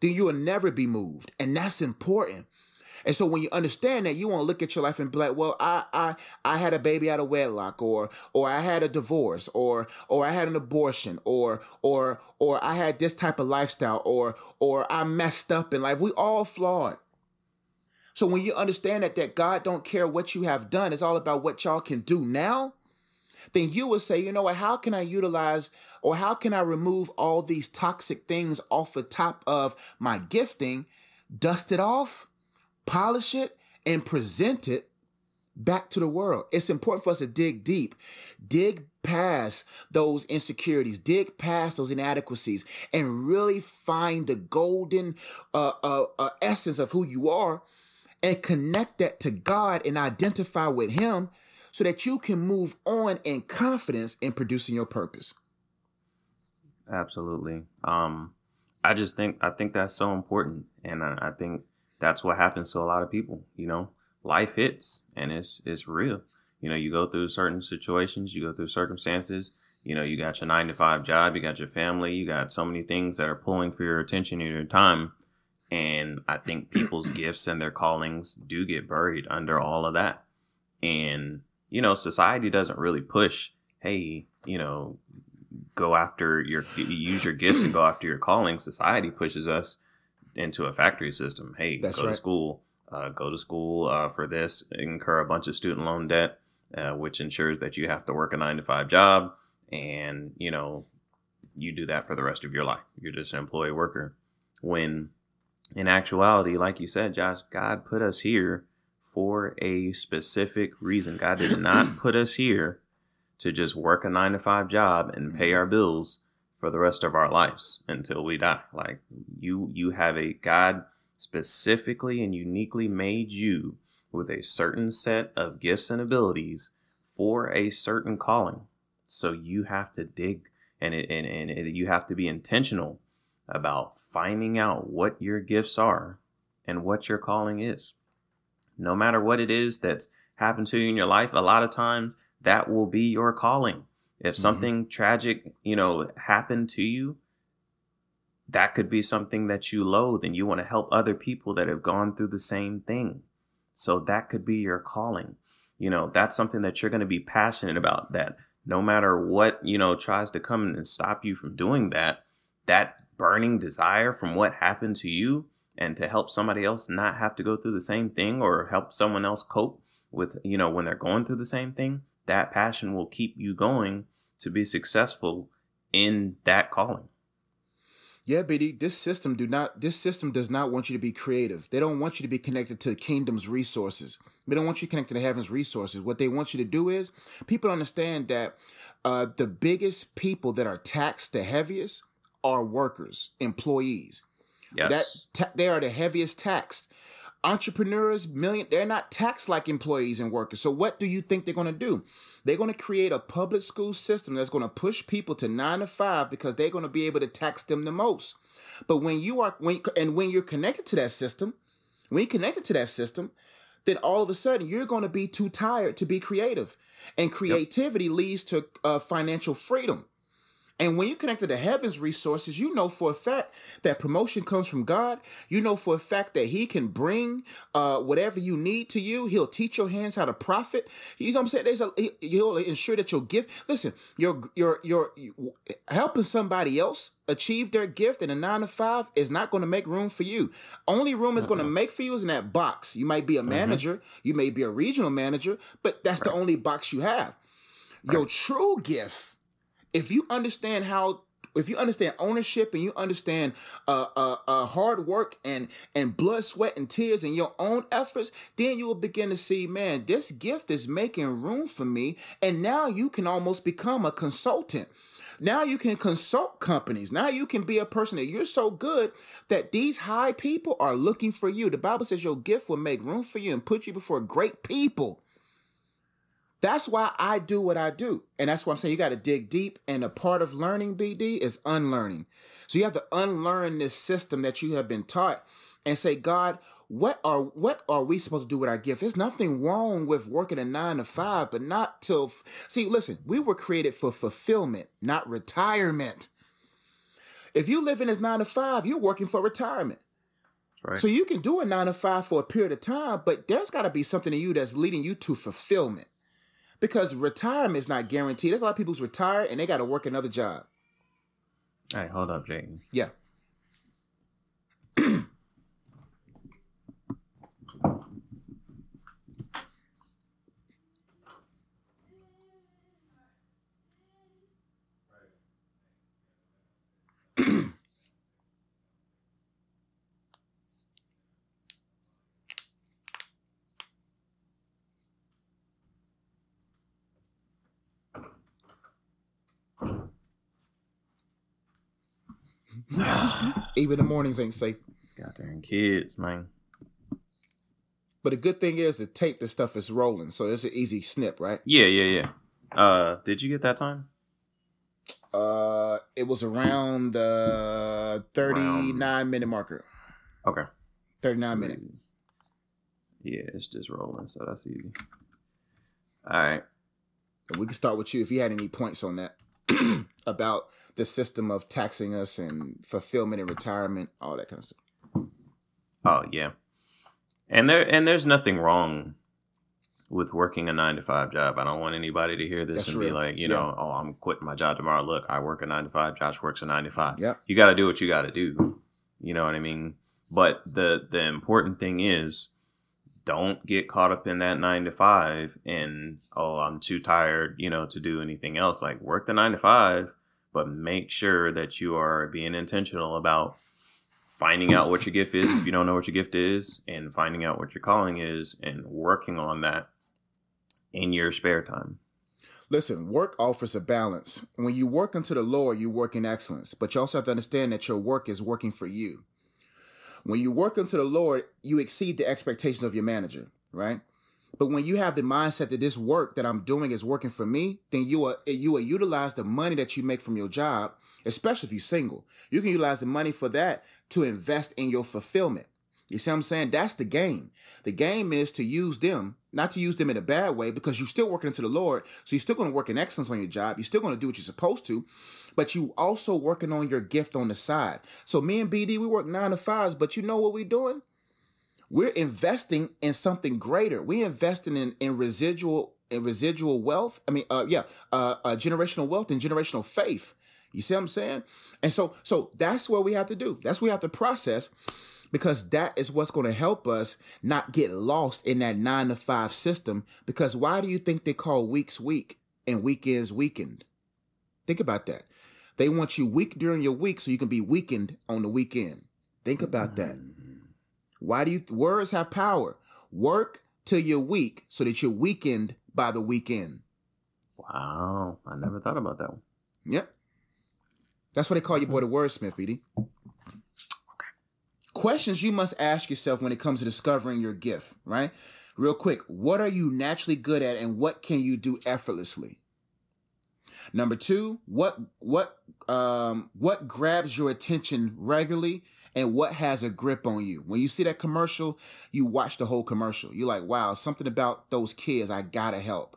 then you will never be moved. And that's important. And so when you understand that, you won't look at your life and be like, well, I I I had a baby out of wedlock, or or I had a divorce, or or I had an abortion, or or or I had this type of lifestyle, or or I messed up in life. We all flawed. So when you understand that that God don't care what you have done, it's all about what y'all can do now, then you will say, you know what, how can I utilize or how can I remove all these toxic things off the top of my gifting, dust it off, polish it, and present it back to the world. It's important for us to dig deep, dig past those insecurities, dig past those inadequacies, and really find the golden uh, uh, uh, essence of who you are and connect that to God and identify with Him so that you can move on in confidence in producing your purpose. Absolutely. Um, I just think I think that's so important, and I, I think that's what happens to a lot of people. You know, life hits, and it's it's real. You know, you go through certain situations, you go through circumstances. You know, you got your nine to five job, you got your family, you got so many things that are pulling for your attention and your time and I think people's <coughs> gifts and their callings do get buried under all of that. And, you know, society doesn't really push, hey, you know, go after your, use your gifts and go after your calling. Society pushes us into a factory system. Hey, That's go right. to school, uh, go to school uh, for this, incur a bunch of student loan debt, uh, which ensures that you have to work a nine to five job and, you know, you do that for the rest of your life. You're just an employee worker. When in actuality, like you said, Josh, God put us here for a specific reason. God did not <coughs> put us here to just work a nine to five job and pay our bills for the rest of our lives until we die. Like you, you have a God specifically and uniquely made you with a certain set of gifts and abilities for a certain calling. So you have to dig and it, and, and it, you have to be intentional about finding out what your gifts are and what your calling is. No matter what it is that's happened to you in your life, a lot of times that will be your calling. If mm-hmm. something mm-hmm. tragic, you know, happened to you, that could be something that you loathe and you want to help other people that have gone through the same thing. So that could be your calling. You know, that's something that you're going to be passionate about that no matter what, you know, tries to come and stop you from doing that, that burning desire from what happened to you and to help somebody else not have to go through the same thing or help someone else cope with, you know, when they're going through the same thing, that passion will keep you going to be successful in that calling. Yeah, BD, this system do not this system does not want you to be creative. They don't want you to be connected to the kingdom's resources. They don't want you connected to heaven's resources. What they want you to do is people understand that uh, the biggest people that are taxed the heaviest are workers, employees. Yes. That ta- they are the heaviest taxed entrepreneurs million they're not taxed like employees and workers. So what do you think they're going to do? They're going to create a public school system that's going to push people to nine to five because they're going to be able to tax them the most. But when you are when and when you're connected to that system when you're connected to that system then all of a sudden you're going to be too tired to be creative. And creativity yep. leads to uh, financial freedom and when you connect to the heavens resources, you know for a fact that promotion comes from God. You know for a fact that He can bring uh, whatever you need to you. He'll teach your hands how to profit. You know what I'm saying? There's a He'll ensure that your gift. Listen, you're you're you're helping somebody else achieve their gift in a nine to five is not going to make room for you. Only room is going to make for you is in that box. You might be a mm-hmm. manager, mm-hmm. you may be a regional manager, but that's right. the only box you have. Right. Your true gift if you understand how if you understand ownership and you understand uh, uh, uh, hard work and and blood, sweat, and tears and your own efforts, then you will begin to see, man, this gift is making room for me, and now you can almost become a consultant. Now you can consult companies. Now you can be a person that you're so good that these high people are looking for you. The Bible says your gift will make room for you and put you before great people. That's why I do what I do. And that's why I'm saying you got to dig deep. And a part of learning BD is unlearning. So you have to unlearn this system that you have been taught and say, God, what are what are we supposed to do with our gift? There's nothing wrong with working a nine to five, but not till see, listen, we were created for fulfillment, not retirement. If you live in this nine to five, you're working for retirement. Right. So you can do a nine to five for a period of time, but there's got to be something in you that's leading you to fulfillment because retirement is not guaranteed. There's a lot of people who's retired and they got to work another job. All right, hold up, Jayden. Yeah. <clears throat> <sighs> Even the mornings ain't safe. These goddamn kids, man. But the good thing is the tape, the stuff is rolling, so it's an easy snip, right? Yeah, yeah, yeah. Uh, did you get that time? Uh, it was around the thirty-nine around... minute marker. Okay. Thirty-nine minute. Yeah, it's just rolling, so that's easy. All right. We can start with you if you had any points on that <clears throat> about the system of taxing us and fulfillment and retirement, all that kind of stuff. Oh yeah, and there and there's nothing wrong with working a nine to five job. I don't want anybody to hear this That's and real. be like, you yeah. know, oh, I'm quitting my job tomorrow. Look, I work a nine to five. Josh works a nine to five. Yeah, you got to do what you got to do. You know what I mean? But the the important thing is, don't get caught up in that nine to five and oh i'm too tired you know to do anything else like work the nine to five but make sure that you are being intentional about finding out what your gift is if you don't know what your gift is and finding out what your calling is and working on that in your spare time Listen, work offers a balance. When you work unto the Lord, you work in excellence, but you also have to understand that your work is working for you. When you work unto the Lord, you exceed the expectations of your manager, right? But when you have the mindset that this work that I'm doing is working for me, then you will you will utilize the money that you make from your job, especially if you're single. You can utilize the money for that to invest in your fulfillment. You see what I'm saying? That's the game. The game is to use them, not to use them in a bad way, because you're still working into the Lord. So you're still going to work in excellence on your job. You're still going to do what you're supposed to, but you also working on your gift on the side. So me and BD, we work nine to fives, but you know what we're doing? We're investing in something greater. We're investing in, in residual in residual wealth. I mean, uh, yeah, uh, uh, generational wealth and generational faith. You see what I'm saying? And so, so that's what we have to do. That's what we have to process because that is what's going to help us not get lost in that nine to five system. Because why do you think they call weeks week and weekends weekend? Think about that. They want you weak during your week so you can be weakened on the weekend. Think about that. Why do you words have power? Work till you're weak so that you're weakened by the weekend. Wow. I never thought about that one. Yep. That's what they call you boy the wordsmith, BD. Okay. Questions you must ask yourself when it comes to discovering your gift, right? Real quick, what are you naturally good at and what can you do effortlessly? Number two, what what um what grabs your attention regularly and what has a grip on you? When you see that commercial, you watch the whole commercial. You're like, wow, something about those kids, I gotta help.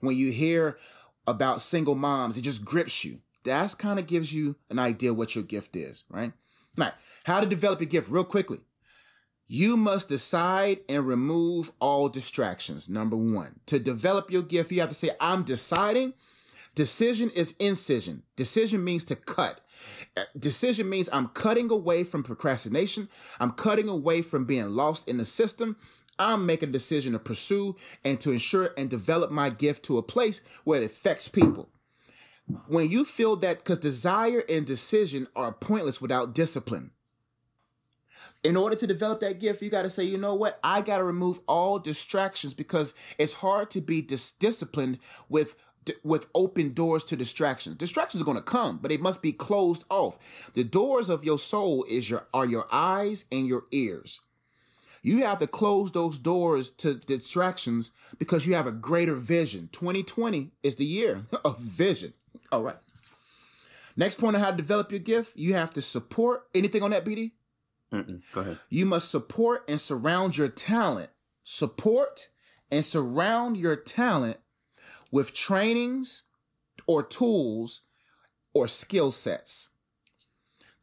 When you hear about single moms, it just grips you. That's kind of gives you an idea what your gift is, right? Now, how to develop your gift real quickly. You must decide and remove all distractions. Number one, to develop your gift, you have to say, I'm deciding. Decision is incision. Decision means to cut. Uh, decision means I'm cutting away from procrastination. I'm cutting away from being lost in the system. I'm making a decision to pursue and to ensure and develop my gift to a place where it affects people when you feel that because desire and decision are pointless without discipline in order to develop that gift you got to say you know what i got to remove all distractions because it's hard to be dis- disciplined with with open doors to distractions distractions are going to come but they must be closed off the doors of your soul is your are your eyes and your ears you have to close those doors to distractions because you have a greater vision 2020 is the year <laughs> of vision all right. Next point on how to develop your gift, you have to support anything on that, BD? Mm-mm. Go ahead. You must support and surround your talent. Support and surround your talent with trainings or tools or skill sets.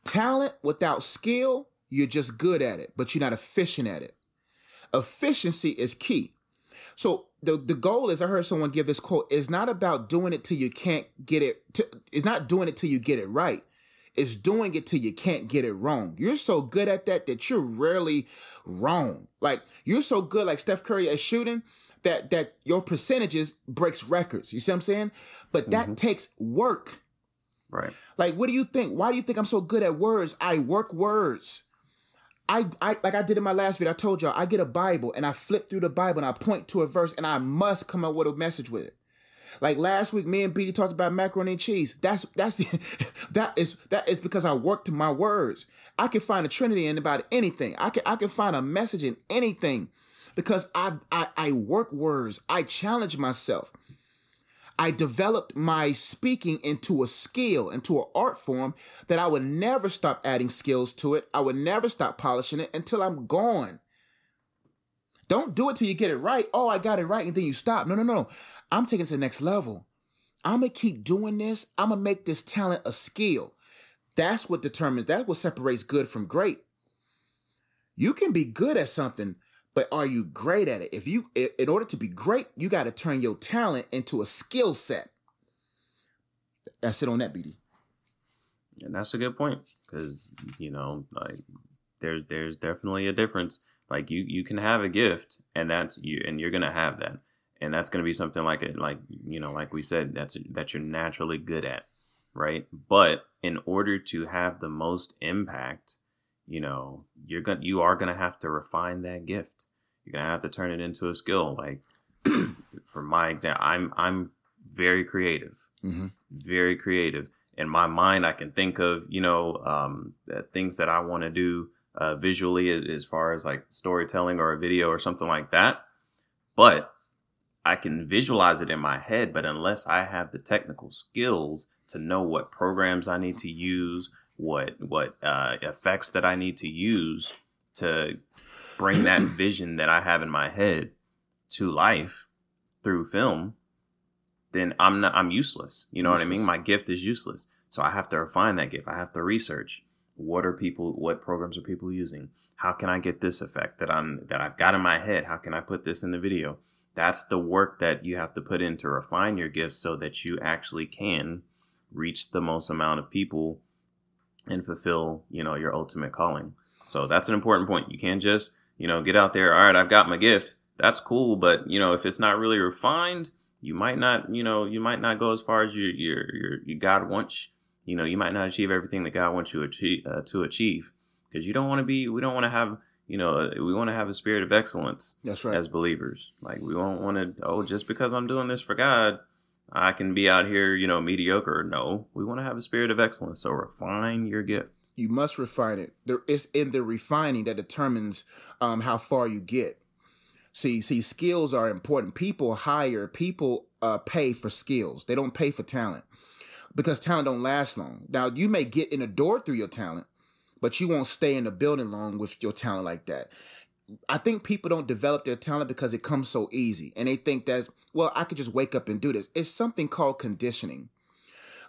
Talent without skill, you're just good at it, but you're not efficient at it. Efficiency is key. So the the goal is I heard someone give this quote is not about doing it till you can't get it to, it's not doing it till you get it right. It's doing it till you can't get it wrong. You're so good at that that you're rarely wrong. Like you're so good like Steph Curry at shooting that that your percentages breaks records. You see what I'm saying? But that mm-hmm. takes work. Right. Like what do you think? Why do you think I'm so good at words? I work words. I, I like I did in my last video, I told y'all I get a Bible and I flip through the Bible and I point to a verse and I must come up with a message with it. Like last week, me and BD talked about macaroni and cheese. That's that's <laughs> that is that is because I worked my words. I can find a trinity in about anything. I can I can find a message in anything because I I, I work words. I challenge myself. I developed my speaking into a skill, into an art form that I would never stop adding skills to it. I would never stop polishing it until I'm gone. Don't do it till you get it right. Oh, I got it right, and then you stop. No, no, no. I'm taking it to the next level. I'm gonna keep doing this. I'm gonna make this talent a skill. That's what determines, that's what separates good from great. You can be good at something, but are you great at it? If you, in order to be great, you got to turn your talent into a skill set. That's it on that, BD. And that's a good point because you know, like there's there's definitely a difference Like you you can have a gift and that's you and you're gonna have that. And that's gonna be something like it like you know, like we said, that's that you're naturally good at. Right. But in order to have the most impact, you know, you're gonna you are gonna have to refine that gift. You're gonna have to turn it into a skill. Like <clears throat> for my example, I'm I'm very creative, mm-hmm. very creative. In my mind, I can think of you know um, things that I want to do uh, visually as far as like storytelling or a video or something like that. But I can visualize it in my head, but unless I have the technical skills to know what programs I need to use, what what uh, effects that I need to use to bring that <clears throat> vision that I have in my head to life through film, then I'm not I'm useless. You know useless. what I mean? My gift is useless. So I have to refine that gift. I have to research what are people what programs are people using? How can I get this effect that I'm that I've got in my head? How can I put this in the video? That's the work that you have to put in to refine your gifts so that you actually can reach the most amount of people and fulfill, you know, your ultimate calling. So that's an important point. You can't just, you know, get out there, all right, I've got my gift. That's cool, but you know, if it's not really refined, you might not, you know, you might not go as far as your your your, your God wants. You know, you might not achieve everything that God wants you achieve, uh, to achieve because you don't want to be. We don't want to have, you know, we want to have a spirit of excellence. That's right. As believers, like we don't want to. Oh, just because I'm doing this for God, I can be out here, you know, mediocre. No, we want to have a spirit of excellence. So refine your gift. You must refine it. There is in the refining that determines um, how far you get. See, see, skills are important. People hire, people uh, pay for skills. They don't pay for talent because talent don't last long. Now, you may get in the door through your talent, but you won't stay in the building long with your talent like that. I think people don't develop their talent because it comes so easy, and they think that's well, I could just wake up and do this. It's something called conditioning.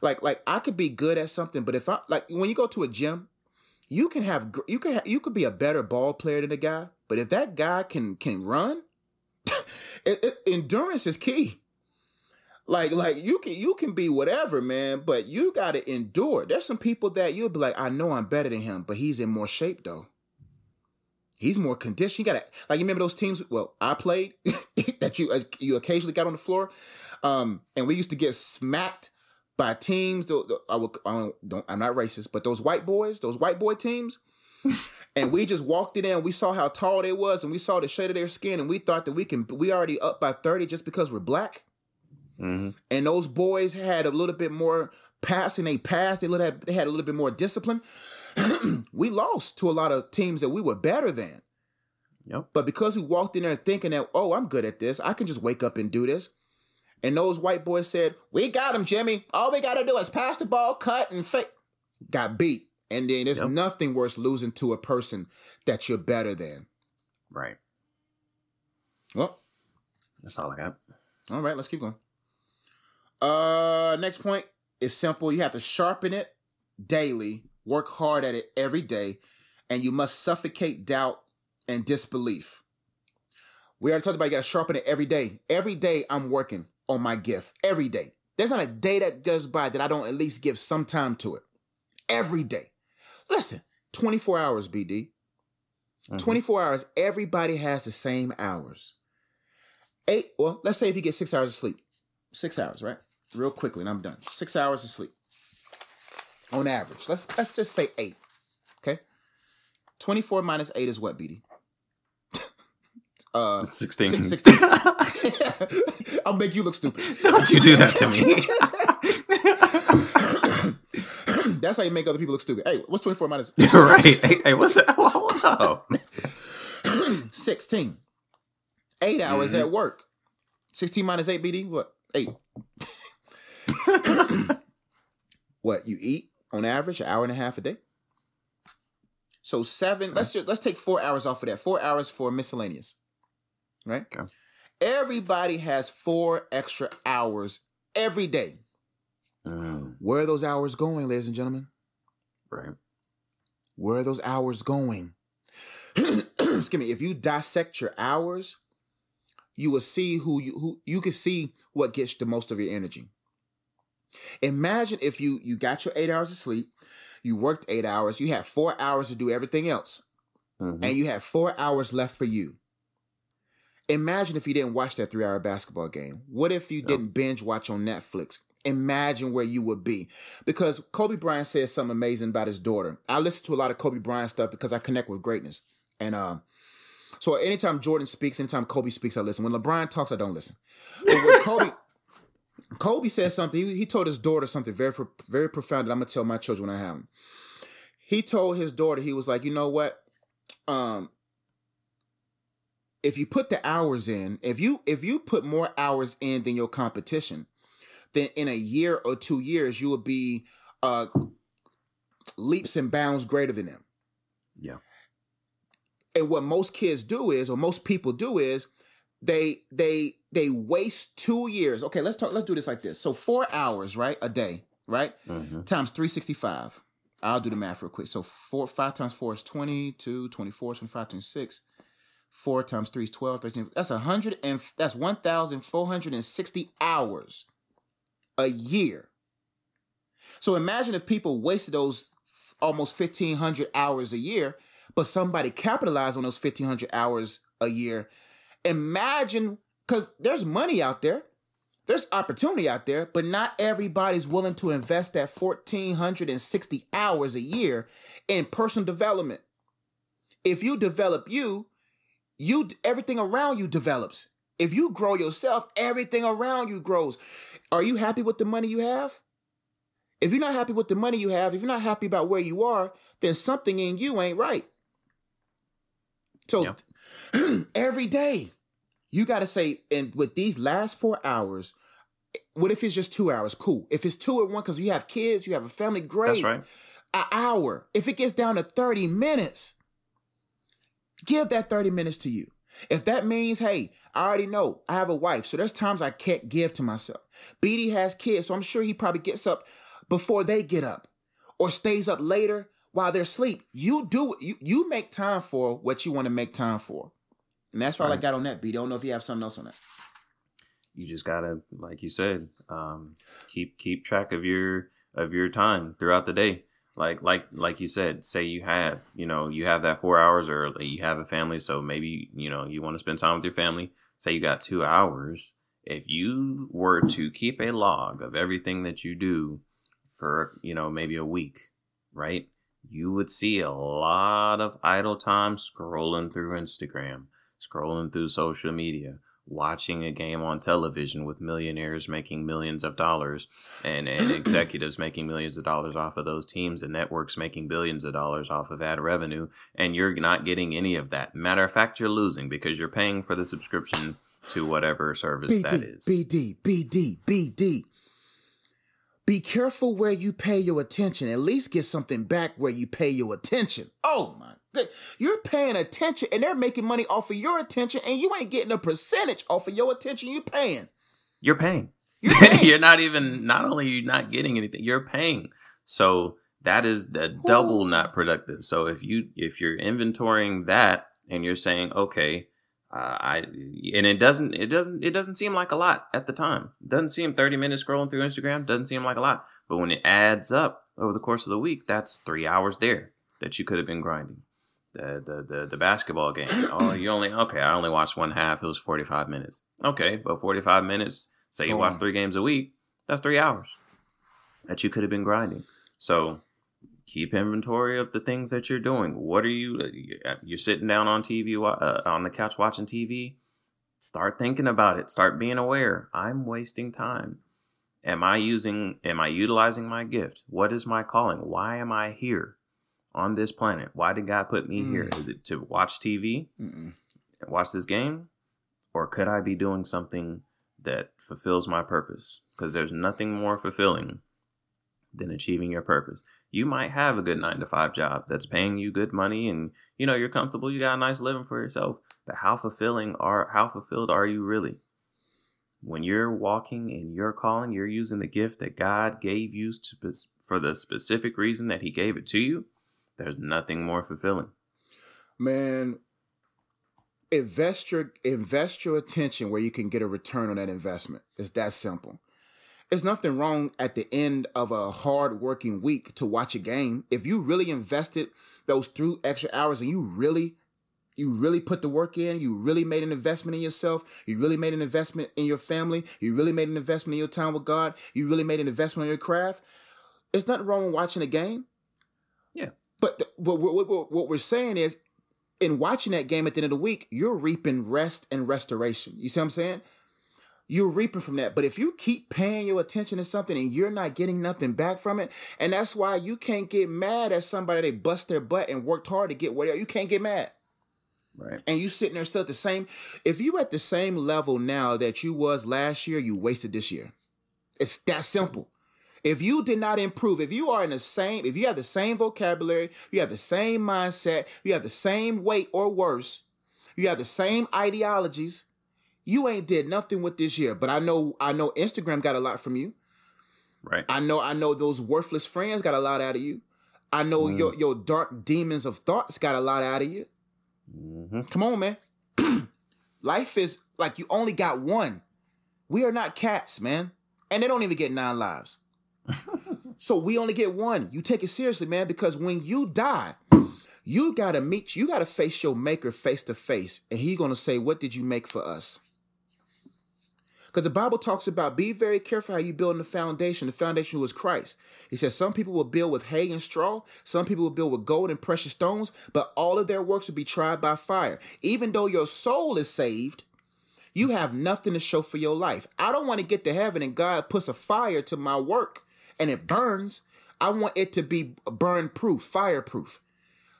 Like, like I could be good at something, but if I like when you go to a gym, you can have you can have, you could be a better ball player than a guy, but if that guy can can run, <laughs> it, it, endurance is key. Like like you can you can be whatever, man, but you got to endure. There's some people that you'll be like, I know I'm better than him, but he's in more shape though. He's more conditioned. You got to like you remember those teams. Well, I played <laughs> that you uh, you occasionally got on the floor, um, and we used to get smacked by teams. I, would, I don't, I'm not racist, but those white boys, those white boy teams, <laughs> and we just walked it in there and we saw how tall they was and we saw the shade of their skin and we thought that we can we already up by 30 just because we're black. Mm-hmm. And those boys had a little bit more passing. They passed. They had, they had a little bit more discipline. <clears throat> we lost to a lot of teams that we were better than. Yep. But because we walked in there thinking that, oh, I'm good at this, I can just wake up and do this. And those white boys said, We got him, Jimmy. All we got to do is pass the ball, cut, and fake. Got beat. And then there's yep. nothing worse losing to a person that you're better than. Right. Well, that's all I got. All right, let's keep going. Uh, next point is simple. You have to sharpen it daily, work hard at it every day, and you must suffocate doubt and disbelief. We already talked about you got to sharpen it every day. Every day I'm working on my gift every day. There's not a day that goes by that I don't at least give some time to it. Every day. Listen, 24 hours, BD. Mm-hmm. 24 hours, everybody has the same hours. Eight, well, let's say if you get six hours of sleep. Six hours, right? Real quickly, and I'm done. Six hours of sleep. On average. Let's let's just say eight. Okay. 24 minus eight is what, BD? Uh, 16. <laughs> 16. <laughs> I'll make you look stupid. Don't you do that to me. <laughs> That's how you make other people look stupid. Hey, what's 24 minus? right. Hey, hey, what's that? Hold up. <clears throat> 16. Eight hours mm-hmm. at work. 16 minus 8, BD? What? Eight. what? You eat on average an hour and a half a day? So seven, let's just let's take four hours off of that. Four hours for miscellaneous right? Okay. Everybody has four extra hours every day. Mm. Where are those hours going, ladies and gentlemen? Right. Where are those hours going? <clears throat> Excuse me. If you dissect your hours, you will see who you who you can see what gets the most of your energy. Imagine if you you got your eight hours of sleep, you worked eight hours, you had four hours to do everything else. mm-hmm. and you had four hours left for you. Imagine if you didn't watch that three hour basketball game. What if you didn't binge watch on Netflix? Imagine where you would be. Because Kobe Bryant says something amazing about his daughter. I listen to a lot of Kobe Bryant stuff because I connect with greatness. And um, so anytime Jordan speaks, anytime Kobe speaks, I listen. When LeBron talks, I don't listen. But when Kobe <laughs> Kobe said something. He, he told his daughter something very very profound that I'm gonna tell my children when I have them. He told his daughter, he was like, you know what? Um, if you put the hours in, if you if you put more hours in than your competition, then in a year or two years you will be uh leaps and bounds greater than them. Yeah. And what most kids do is, or most people do is, they they they waste two years. Okay, let's talk. Let's do this like this. So four hours, right, a day, right, mm-hmm. times three sixty five. I'll do the math real quick. So four five times four is 22, 24, 25, 26. Four times three is 12, 13. That's a hundred and that's one thousand four hundred and sixty hours a year. So imagine if people wasted those almost 1500 hours a year, but somebody capitalized on those 1500 hours a year imagine because there's money out there there's opportunity out there but not everybody's willing to invest that 1460 hours a year in personal development if you develop you you everything around you develops if you grow yourself everything around you grows are you happy with the money you have if you're not happy with the money you have if you're not happy about where you are then something in you ain't right so yeah. <clears throat> every day you got to say, and with these last four hours, eh, what if it's just two hours? Cool. If it's two or one, because you have kids, you have a family, great. That's right. An hour. If it gets down to 30 minutes, give that 30 minutes to you. If that means, hey, I already know I have a wife, so there's times I can't give to myself. BD has kids, so I'm sure he probably gets up before they get up or stays up later while they're asleep. You do you you make time for what you want to make time for. And that's all right. I got on that beat. Don't know if you have something else on that. You just gotta, like you said, um, keep keep track of your of your time throughout the day. Like like like you said, say you have you know you have that four hours, or you have a family, so maybe you know you want to spend time with your family. Say you got two hours. If you were to keep a log of everything that you do for you know maybe a week, right? You would see a lot of idle time scrolling through Instagram scrolling through social media, watching a game on television with millionaires making millions of dollars and, and <coughs> executives making millions of dollars off of those teams and networks making billions of dollars off of ad revenue and you're not getting any of that. Matter of fact you're losing because you're paying for the subscription to whatever service BD, that is. Bd bd bd be careful where you pay your attention. At least get something back where you pay your attention. Oh my you're paying attention and they're making money off of your attention and you ain't getting a percentage off of your attention you're paying. You're paying. You're, <laughs> paying. you're not even not only you not getting anything, you're paying. So that is the double not productive. So if you if you're inventorying that and you're saying, okay, uh, I and it doesn't it doesn't it doesn't seem like a lot at the time. It doesn't seem 30 minutes scrolling through Instagram doesn't seem like a lot. But when it adds up over the course of the week, that's three hours there that you could have been grinding the the the, the basketball game. oh, you only okay. I only watched one half. It was forty five minutes. Okay, but forty five minutes. Say you watch three games a week. That's three hours that you could have been grinding. So keep inventory of the things that you're doing. What are you? Uh, you're sitting down on TV uh, on the couch watching TV. Start thinking about it. Start being aware. I'm wasting time. Am I using? Am I utilizing my gift? What is my calling? Why am I here? On this planet? Why did God put me mm. here? Is it to watch TV, Mm-mm. watch this game, or could I be doing something that fulfills my purpose? Because there's nothing more fulfilling than achieving your purpose. You might have a good nine to five job that's paying you good money, and you know you're comfortable. You got a nice living for yourself. But how fulfilling are how fulfilled are you really? When you're walking in your calling, you're using the gift that God gave you to, for the specific reason that He gave it to you there's nothing more fulfilling. Man, invest your invest your attention where you can get a return on that investment. It's that simple. there's nothing wrong at the end of a hard working week to watch a game. If you really invested those through extra hours and you really you really put the work in, you really made an investment in yourself, you really made an investment in your family, you really made an investment in your time with God, you really made an investment in your craft. There's nothing wrong with watching a game. Yeah. But the, what, what, what we're saying is, in watching that game at the end of the week, you're reaping rest and restoration. You see what I'm saying? You're reaping from that. But if you keep paying your attention to something and you're not getting nothing back from it, and that's why you can't get mad at somebody they bust their butt and worked hard to get whatever. You can't get mad. Right. And you sitting there still at the same. If you at the same level now that you was last year, you wasted this year. It's that simple. If you did not improve, if you are in the same, if you have the same vocabulary, you have the same mindset, you have the same weight or worse, you have the same ideologies, you ain't did nothing with this year. But I know, I know Instagram got a lot from you. Right. I know, I know those worthless friends got a lot out of you. I know mm. your your dark demons of thoughts got a lot out of you. Mm-hmm. Come on, man. <clears throat> Life is like you only got one. We are not cats, man. And they don't even get nine lives. So we only get one. You take it seriously, man, because when you die, you gotta meet, you gotta face your maker face to face. And he's gonna say, What did you make for us? Because the Bible talks about be very careful how you build the foundation. The foundation was Christ. He says some people will build with hay and straw, some people will build with gold and precious stones, but all of their works will be tried by fire. Even though your soul is saved, you have nothing to show for your life. I don't want to get to heaven and God puts a fire to my work and it burns. I want it to be burn proof, fireproof.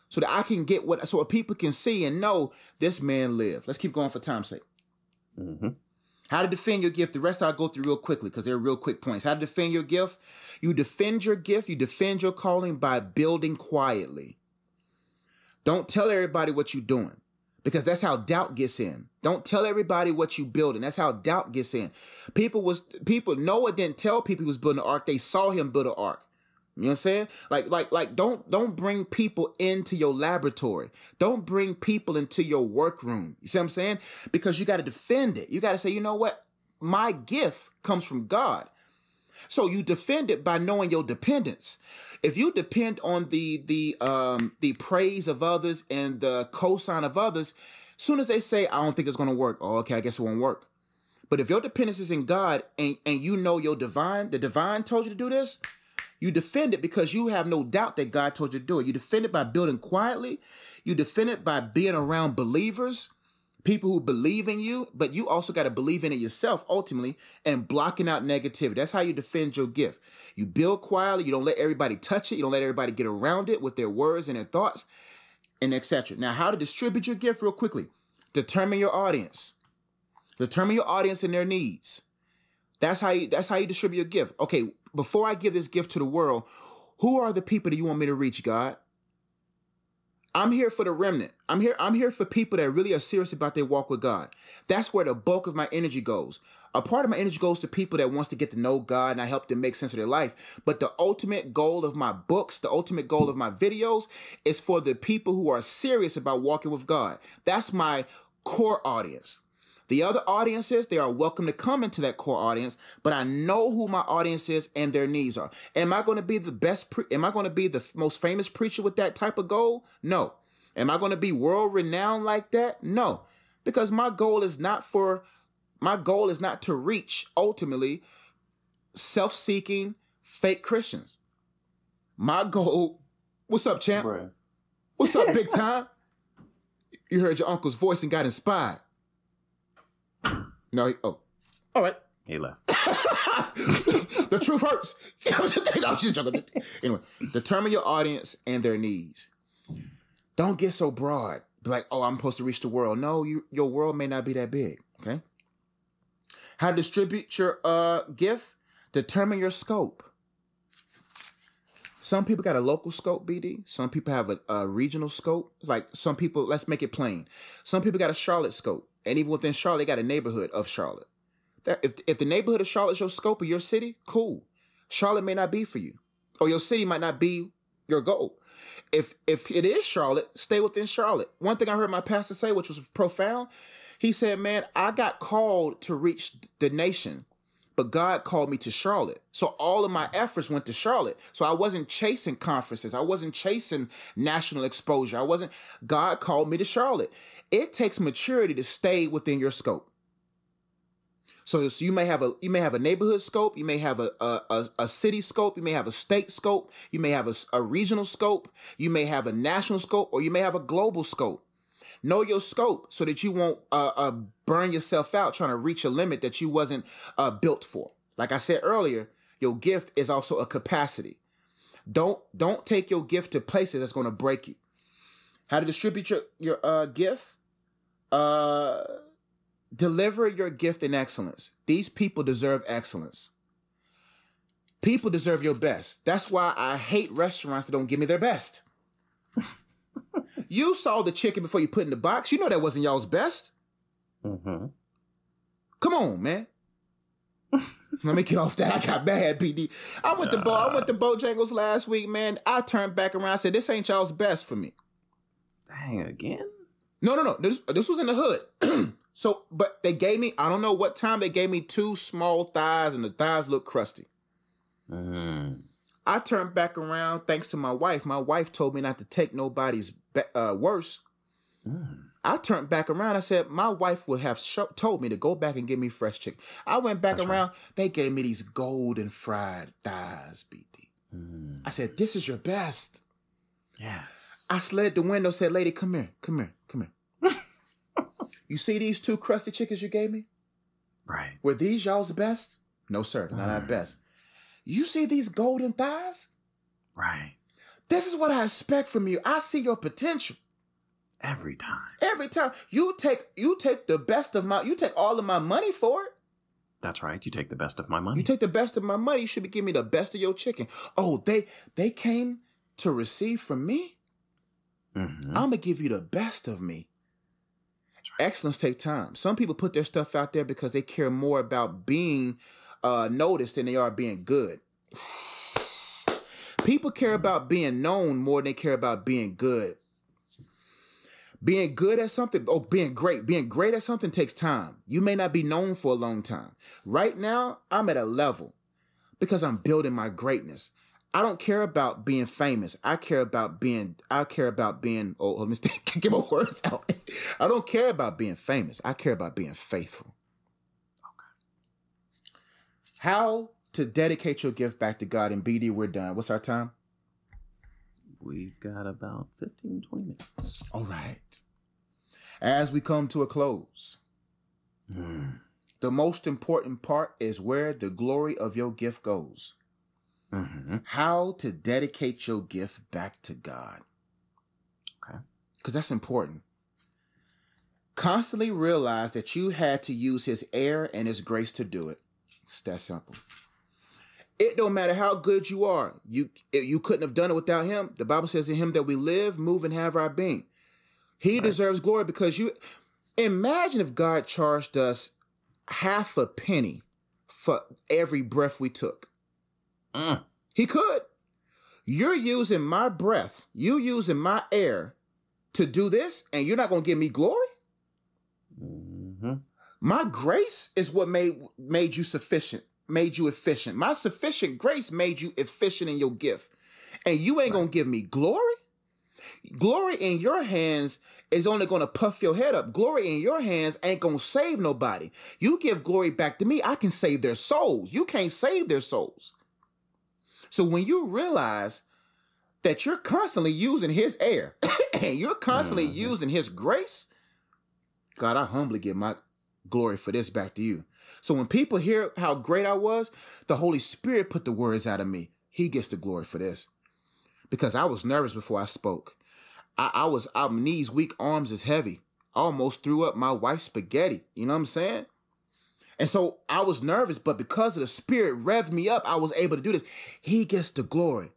So that I can get what so people can see and know this man lived. Let's keep going for time's sake. Mm-hmm. How to defend your gift. The rest I'll go through real quickly because they're real quick points. How to defend your gift. You defend your gift, you defend your calling by building quietly. Don't tell everybody what you're doing because that's how doubt gets in. Don't tell everybody what you building. That's how doubt gets in. People was people Noah didn't tell people he was building an ark. They saw him build an ark. You know what I'm saying? Like, like, like, don't don't bring people into your laboratory. Don't bring people into your workroom. You see what I'm saying? Because you got to defend it. You got to say, you know what? My gift comes from God. So you defend it by knowing your dependence. If you depend on the the um the praise of others and the cosign of others, soon as they say, I don't think it's gonna work, oh, okay, I guess it won't work. But if your dependence is in God and, and you know your divine, the divine told you to do this, you defend it because you have no doubt that God told you to do it. You defend it by building quietly. You defend it by being around believers, people who believe in you, but you also got to believe in it yourself ultimately and blocking out negativity. That's how you defend your gift. You build quietly. You don't let everybody touch it. You don't let everybody get around it with their words and their thoughts and etc. Now, how to distribute your gift real quickly. Determine your audience. Determine your audience and their needs. That's how you that's how you distribute your gift. Okay, before I give this gift to the world, who are the people that you want me to reach, God? I'm here for the remnant. I'm here I'm here for people that really are serious about their walk with God. That's where the bulk of my energy goes. A part of my energy goes to people that wants to get to know God and I help them make sense of their life. But the ultimate goal of my books, the ultimate goal of my videos is for the people who are serious about walking with God. That's my core audience. The other audiences, they are welcome to come into that core audience, but I know who my audience is and their needs are. Am I going to be the best? Pre- am I going to be the most famous preacher with that type of goal? No. Am I going to be world renowned like that? No. Because my goal is not for, my goal is not to reach ultimately self seeking fake Christians. My goal, what's up, champ? Bruh. What's up, big <laughs> time? You heard your uncle's voice and got inspired. No, he, oh, all right. He left. <laughs> the truth hurts. <laughs> no, just joking. Anyway, determine your audience and their needs. Don't get so broad. Be like, oh, I'm supposed to reach the world. No, you, your world may not be that big. Okay. How to distribute your uh gift? Determine your scope. Some people got a local scope, BD. Some people have a, a regional scope. It's like some people, let's make it plain. Some people got a Charlotte scope. And even within Charlotte, got a neighborhood of Charlotte. That if if the neighborhood of Charlotte is your scope of your city, cool. Charlotte may not be for you, or your city might not be your goal. If if it is Charlotte, stay within Charlotte. One thing I heard my pastor say, which was profound, he said, "Man, I got called to reach the nation, but God called me to Charlotte. So all of my efforts went to Charlotte. So I wasn't chasing conferences. I wasn't chasing national exposure. I wasn't, God called me to Charlotte. It takes maturity to stay within your scope. So, so you may have a you may have a neighborhood scope, you may have a a, a city scope, you may have a state scope, you may have a, a regional scope, you may have a national scope, or you may have a global scope. Know your scope so that you won't uh, uh, burn yourself out trying to reach a limit that you wasn't uh, built for. Like I said earlier, your gift is also a capacity. Don't don't take your gift to places that's going to break you. How to distribute your your uh, gift? Uh, deliver your gift in excellence. These people deserve excellence. People deserve your best. That's why I hate restaurants that don't give me their best. <laughs> you saw the chicken before you put in the box. You know that wasn't y'all's best. Mm-hmm. Come on, man. Let me get off that. I got bad, BD. I went to Bo. I went to Bojangles last week, man. I turned back around. I said, "This ain't y'all's best for me." Dang again. No, no, no. This this was in the hood. <clears throat> so, but they gave me. I don't know what time they gave me two small thighs, and the thighs look crusty. Mm. I turned back around thanks to my wife. My wife told me not to take nobody's uh, worse. Mm. I turned back around. I said, my wife would have sh- told me to go back and get me fresh chicken. I went back That's around. Right. They gave me these golden fried thighs, BD. Mm. I said, this is your best. Yes. I slid the window, said, lady, come here, come here, come here. <laughs> you see these two crusty chickens you gave me? Right. Were these y'all's best? No, sir, not mm. our best. You see these golden thighs? Right. This is what I expect from you. I see your potential. Every time. Every time. You take you take the best of my you take all of my money for it. That's right. You take the best of my money. You take the best of my money. You should be giving me the best of your chicken. Oh, they they came to receive from me. Mm-hmm. I'm gonna give you the best of me. Right. Excellence take time. Some people put their stuff out there because they care more about being uh, noticed than they are being good. People care about being known more than they care about being good. Being good at something, oh, being great, being great at something takes time. You may not be known for a long time. Right now, I'm at a level because I'm building my greatness. I don't care about being famous. I care about being. I care about being. Oh, <laughs> let me get my words out. I don't care about being famous. I care about being faithful. Okay. How to dedicate your gift back to God and BD? We're done. What's our time? We've got about 15, 20 minutes. All right. As we come to a close, mm. the most important part is where the glory of your gift goes. Mm-hmm. How to dedicate your gift back to God. Okay. Because that's important. Constantly realize that you had to use His air and His grace to do it. It's that simple. It don't matter how good you are. You you couldn't have done it without him. The Bible says in him that we live, move, and have our being. He right. deserves glory because you imagine if God charged us half a penny for every breath we took. Mm. He could. You're using my breath, you using my air to do this, and you're not gonna give me glory? Mm-hmm. My grace is what made made you sufficient made you efficient. My sufficient grace made you efficient in your gift. And you ain't right. going to give me glory? Glory in your hands is only going to puff your head up. Glory in your hands ain't going to save nobody. You give glory back to me, I can save their souls. You can't save their souls. So when you realize that you're constantly using his air <coughs> and you're constantly mm-hmm. using his grace, God, I humbly give my glory for this back to you. So when people hear how great I was, the Holy Spirit put the words out of me. He gets the glory for this. Because I was nervous before I spoke. I, I was, I'm knees weak, arms is heavy. I almost threw up my wife's spaghetti. You know what I'm saying? And so I was nervous, but because of the Spirit revved me up, I was able to do this. He gets the glory.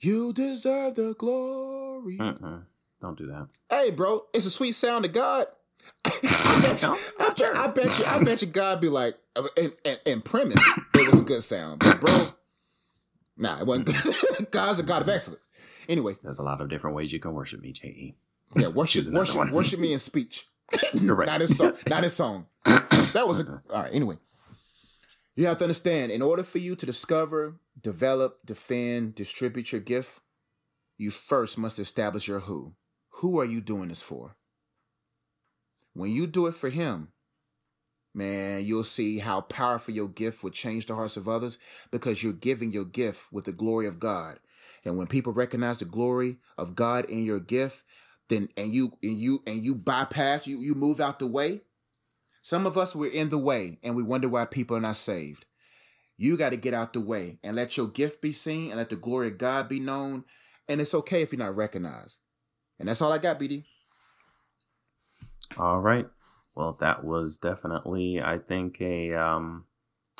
You deserve the glory. Uh-uh. Don't do that. Hey, bro, it's a sweet sound to God. <laughs> I, bet you, I, bet, I bet you, I bet you, God be like, uh, in, in, in premise, it was a good sound, but bro, nah, it wasn't. Mm. <laughs> God's a God of excellence. Anyway, there's a lot of different ways you can worship me, Je. Yeah, worship, worship, worship me in speech. <laughs> Correct. not in song. Not in song. That was a uh-huh. all right. Anyway, You have to understand, in order for you to discover, develop, defend, distribute your gift, you first must establish your who. Who are you doing this for? When you do it for him, man, you'll see how powerful your gift would change the hearts of others because you're giving your gift with the glory of God. And when people recognize the glory of God in your gift, then and you and you and you bypass, you you move out the way. Some of us we're in the way and we wonder why people are not saved. You got to get out the way and let your gift be seen and let the glory of God be known. And it's okay if you're not recognized. And that's all I got, BD. All right. Well, that was definitely, I think, a um,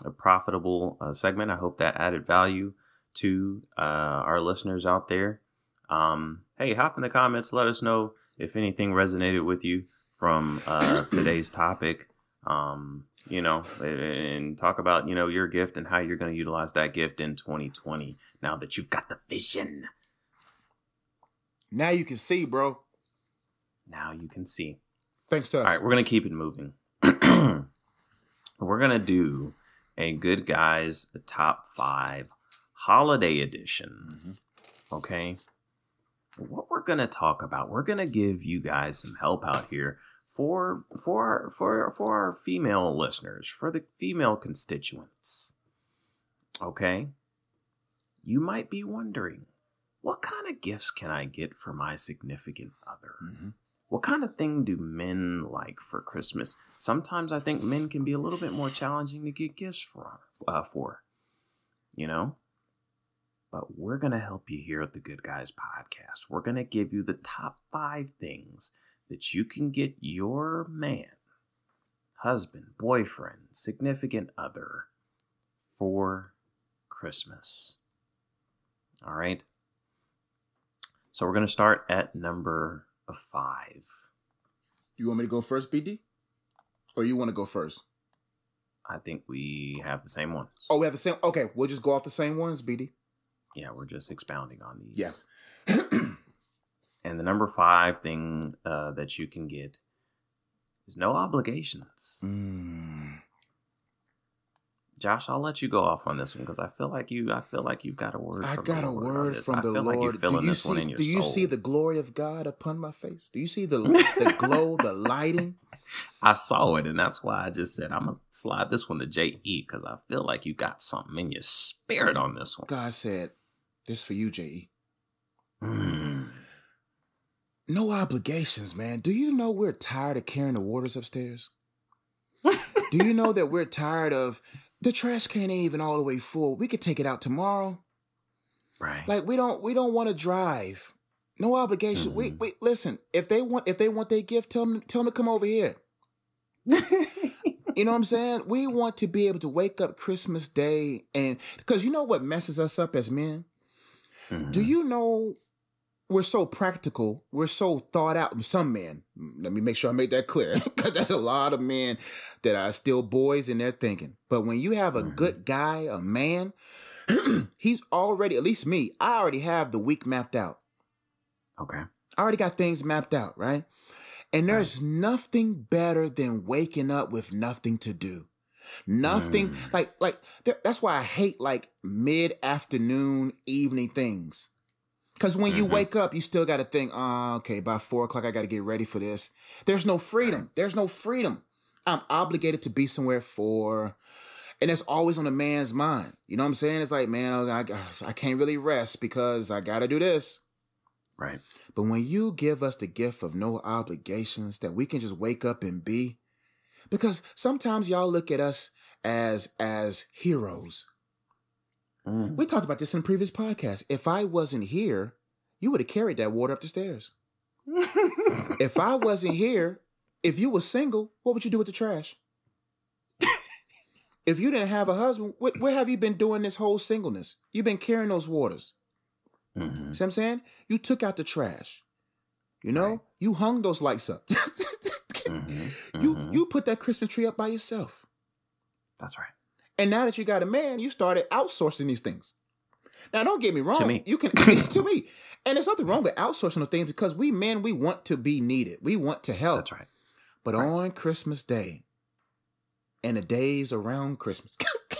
a profitable uh, segment. I hope that added value to uh, our listeners out there. Um, hey, hop in the comments. Let us know if anything resonated with you from uh, <coughs> today's topic. Um, you know, and talk about you know your gift and how you're going to utilize that gift in 2020. Now that you've got the vision. Now you can see, bro. Now you can see. Thanks to us. All right, we're gonna keep it moving. <clears throat> we're gonna do a good guys top five holiday edition. Mm-hmm. Okay. What we're gonna talk about, we're gonna give you guys some help out here for for for for our female listeners, for the female constituents. Okay. You might be wondering, what kind of gifts can I get for my significant other? Mm-hmm. What kind of thing do men like for Christmas? Sometimes I think men can be a little bit more challenging to get gifts for. Uh, for, you know. But we're gonna help you here at the Good Guys Podcast. We're gonna give you the top five things that you can get your man, husband, boyfriend, significant other for Christmas. All right. So we're going to start at number five. You want me to go first, BD? Or you want to go first? I think we have the same ones. Oh, we have the same. Okay, we'll just go off the same ones, BD. Yeah, we're just expounding on these. Yeah. <clears throat> and the number five thing uh, that you can get is no obligations. Mm. Josh, I'll let you go off on this one because I feel like you. I feel like you've got a word. I got a word from the Lord. do you see? do you soul. see the glory of God upon my face? Do you see the the <laughs> glow, the lighting? I saw it, and that's why I just said I'm gonna slide this one to Je because I feel like you got something in your spirit on this one. God said, "This for you, Je." Mm. No obligations, man. Do you know we're tired of carrying the waters upstairs? <laughs> Do you know that we're tired of the trash can ain't even all the way full. We could take it out tomorrow. Right. Like we don't we don't want to drive. No obligation. Mm-hmm. Wait, wait, listen. If they want if they want their gift, tell them tell them to come over here. <laughs> you know what I'm saying? We want to be able to wake up Christmas Day and because you know what messes us up as men? Mm-hmm. Do you know we're so practical. We're so thought out. Some men, let me make sure I make that clear, <laughs> because there's a lot of men that are still boys in their thinking. But when you have a mm-hmm. good guy, a man, <clears throat> he's already, at least me, I already have the week mapped out. Okay. I already got things mapped out, right? And there's right. nothing better than waking up with nothing to do. Nothing mm. like like that's why I hate like mid afternoon evening things because when mm-hmm. you wake up, you still got to think, oh, okay, by four o'clock, I got to get ready for this. There's no freedom. There's no freedom. I'm obligated to be somewhere for, and it's always on a man's mind. You know what I'm saying? It's like, man, I, I can't really rest because I got to do this. Right. But when you give us the gift of no obligations, that we can just wake up and be, because sometimes y'all look at us as as heroes Mm. We talked about this in a previous podcast. If I wasn't here, you would have carried that water up the stairs. <laughs> if I wasn't here, if you were single, what would you do with the trash? <laughs> if you didn't have a husband, what, where have you been doing this whole singleness? You've been carrying those waters. Mm-hmm. See what I'm saying? You took out the trash. You know, right. you hung those lights up. <laughs> mm-hmm. You mm-hmm. you put that Christmas tree up by yourself. That's right. And now that you got a man, you started outsourcing these things. Now, don't get me wrong. To me. You can <laughs> <laughs> to me. And there's nothing wrong with outsourcing the things because we men, we want to be needed. We want to help. That's right. But right. on Christmas Day and the days around Christmas,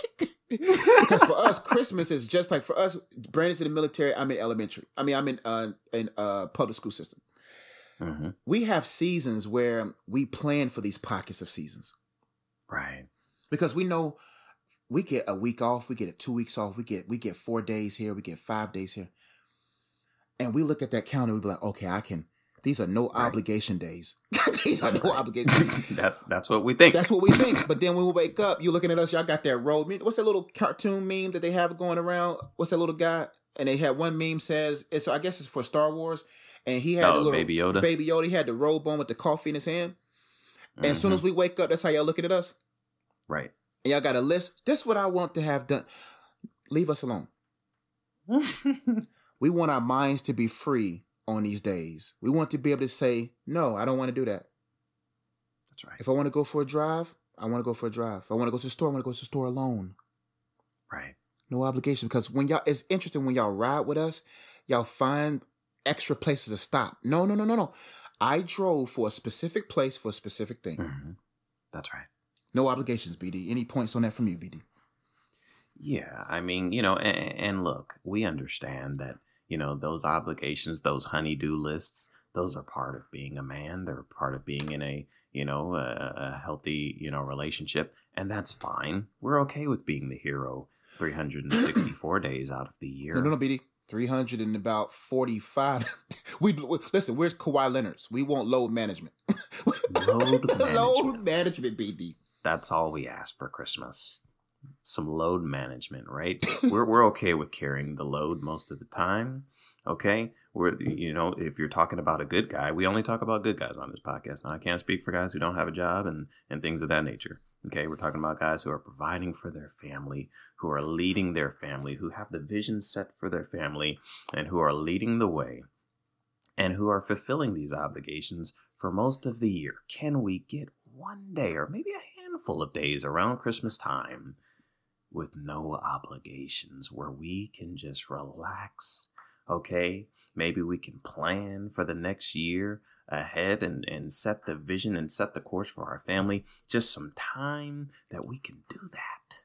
<laughs> because for us, Christmas is just like for us. Brandon's in the military. I'm in elementary. I mean, I'm in uh, in uh, public school system. Mm-hmm. We have seasons where we plan for these pockets of seasons, right? Because we know we get a week off, we get a two weeks off, we get we get four days here, we get five days here, and we look at that calendar. We be like, okay, I can these are no right. obligation days. <laughs> These are no obligation. <laughs> that's that's what we think. That's what we think. But then when we wake up, you looking at us. Y'all got that road. What's that little cartoon meme that they have going around? What's that little guy? And they had one meme says it's. So I guess it's for Star Wars. And he had oh, the little baby Yoda. Baby Yoda. He had the robe on with the coffee in his hand. And mm-hmm. as soon as mm-hmm. we wake up, that's how y'all looking at us. Right. And y'all got a list. This is what I want to have done. Leave us alone. <laughs> we want our minds to be free on these days. We want to be able to say, no, I don't want to do that. That's right. If I want to go for a drive, I want to go for a drive. If I want to go to the store, I want to go to the store alone. Right. No obligation. Because when y'all, it's interesting when y'all ride with us, y'all find extra places to stop. No, no, no, no, no. I drove for a specific place for a specific thing. Mm-hmm. That's right. No obligations, BD. Any points on that from you, BD? Yeah, I mean, you know, and, and look, we understand that you know those obligations those honeydew lists those are part of being a man. They're part of being in a you know a, a healthy you know relationship and that's fine. We're okay with being the hero 364 days out of the year. No no no bd 300 and about 45 <laughs> we listen we're Kawhi Leonard's? We want load management. <laughs> Load management. load management bd that's all we ask for christmas some load management, right? <coughs> we're we're okay with carrying the load most of the time. Okay, we're you know if you're talking about a good guy, we only talk about good guys on this podcast. Now I can't speak for guys who don't have a job and and things of that nature. Okay, we're talking about guys who are providing for their family, who are leading their family, who have the vision set for their family, and who are leading the way, and who are fulfilling these obligations for most of the year. Can we get one day or maybe a handful of days around Christmas time? with no obligations where we can just relax. Okay, maybe we can plan for the next year ahead and, and set the vision and set the course for our family. Just some time that we can do that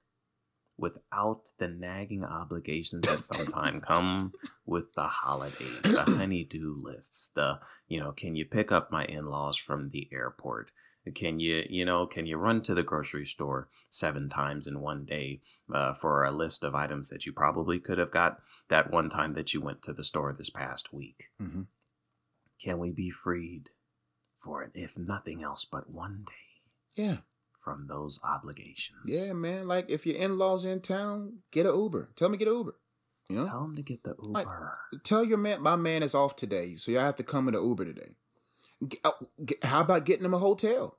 without the nagging obligations that sometimes <laughs> come with the holidays, the <clears throat> honeydew lists, the, you know, can you pick up my in laws from the airport? Can you, you know, can you run to the grocery store seven times in one day uh, for a list of items that you probably could have got that one time that you went to the store this past week? Mm-hmm. Can we be freed for it, if nothing else but one day? Yeah. From those obligations. Yeah, man. Like if your in laws in town, get an Uber. Tell to get an Uber. You know? Tell them to get the Uber. Like, tell your man, my man is off today, so y'all have to come in an Uber today. Uh, how about getting them a hotel?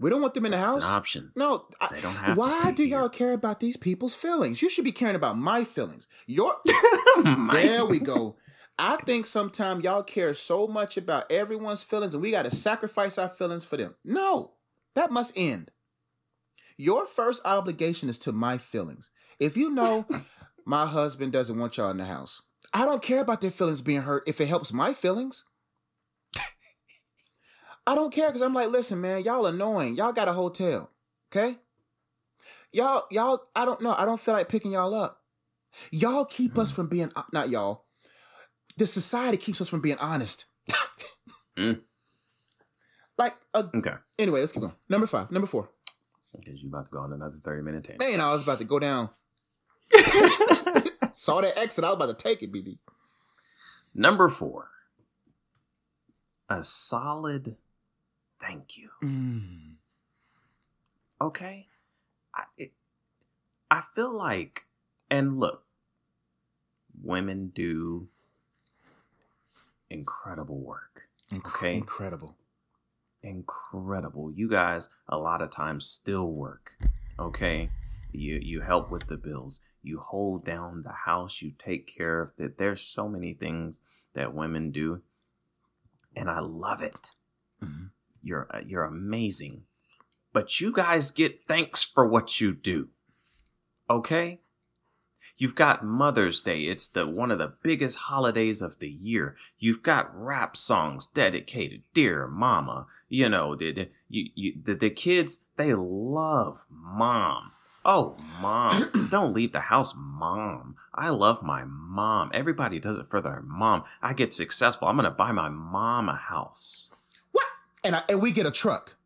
We don't want them in the house. An option. No, they don't have. Why do y'all care about these people's feelings? You should be caring about my feelings. Your <laughs> there we go. I think sometimes y'all care so much about everyone's feelings, and we got to sacrifice our feelings for them. No, that must end. Your first obligation is to my feelings. If you know <laughs> my husband doesn't want y'all in the house, I don't care about their feelings being hurt if it helps my feelings. I don't care because I'm like, listen, man, y'all annoying. Y'all got a hotel, okay? Y'all, y'all, I don't know. I don't feel like picking y'all up. Y'all keep mm. us from being not y'all. The society keeps us from being honest. <laughs> mm. Like, uh, okay. Anyway, let's keep going. Number five, number four. Because you about to go on another thirty minute tangent. Man, I was about to go down. <laughs> Saw that exit. I was about to take it, BD. Number four. A solid thank you. Mm. Okay? I, it, I feel like, and look, women do incredible work. okay? Incredible. Incredible. You guys, a lot of times, still work. Okay? You, you help with the bills. You hold down the house. You take care of it. There's so many things that women do. And I love it. Mm-hmm. You're uh, you're amazing. But you guys get thanks for what you do. Okay? You've got Mother's Day. It's the one of the biggest holidays of the year. You've got rap songs dedicated, dear mama. You know, the, the, you, you, the, the kids, they love mom. Oh, mom, <clears throat> <coughs> don't leave the house, mom. I love my mom. Everybody does it for their mom. I get successful. I'm going to buy my mom a house. And, I, and we get a truck.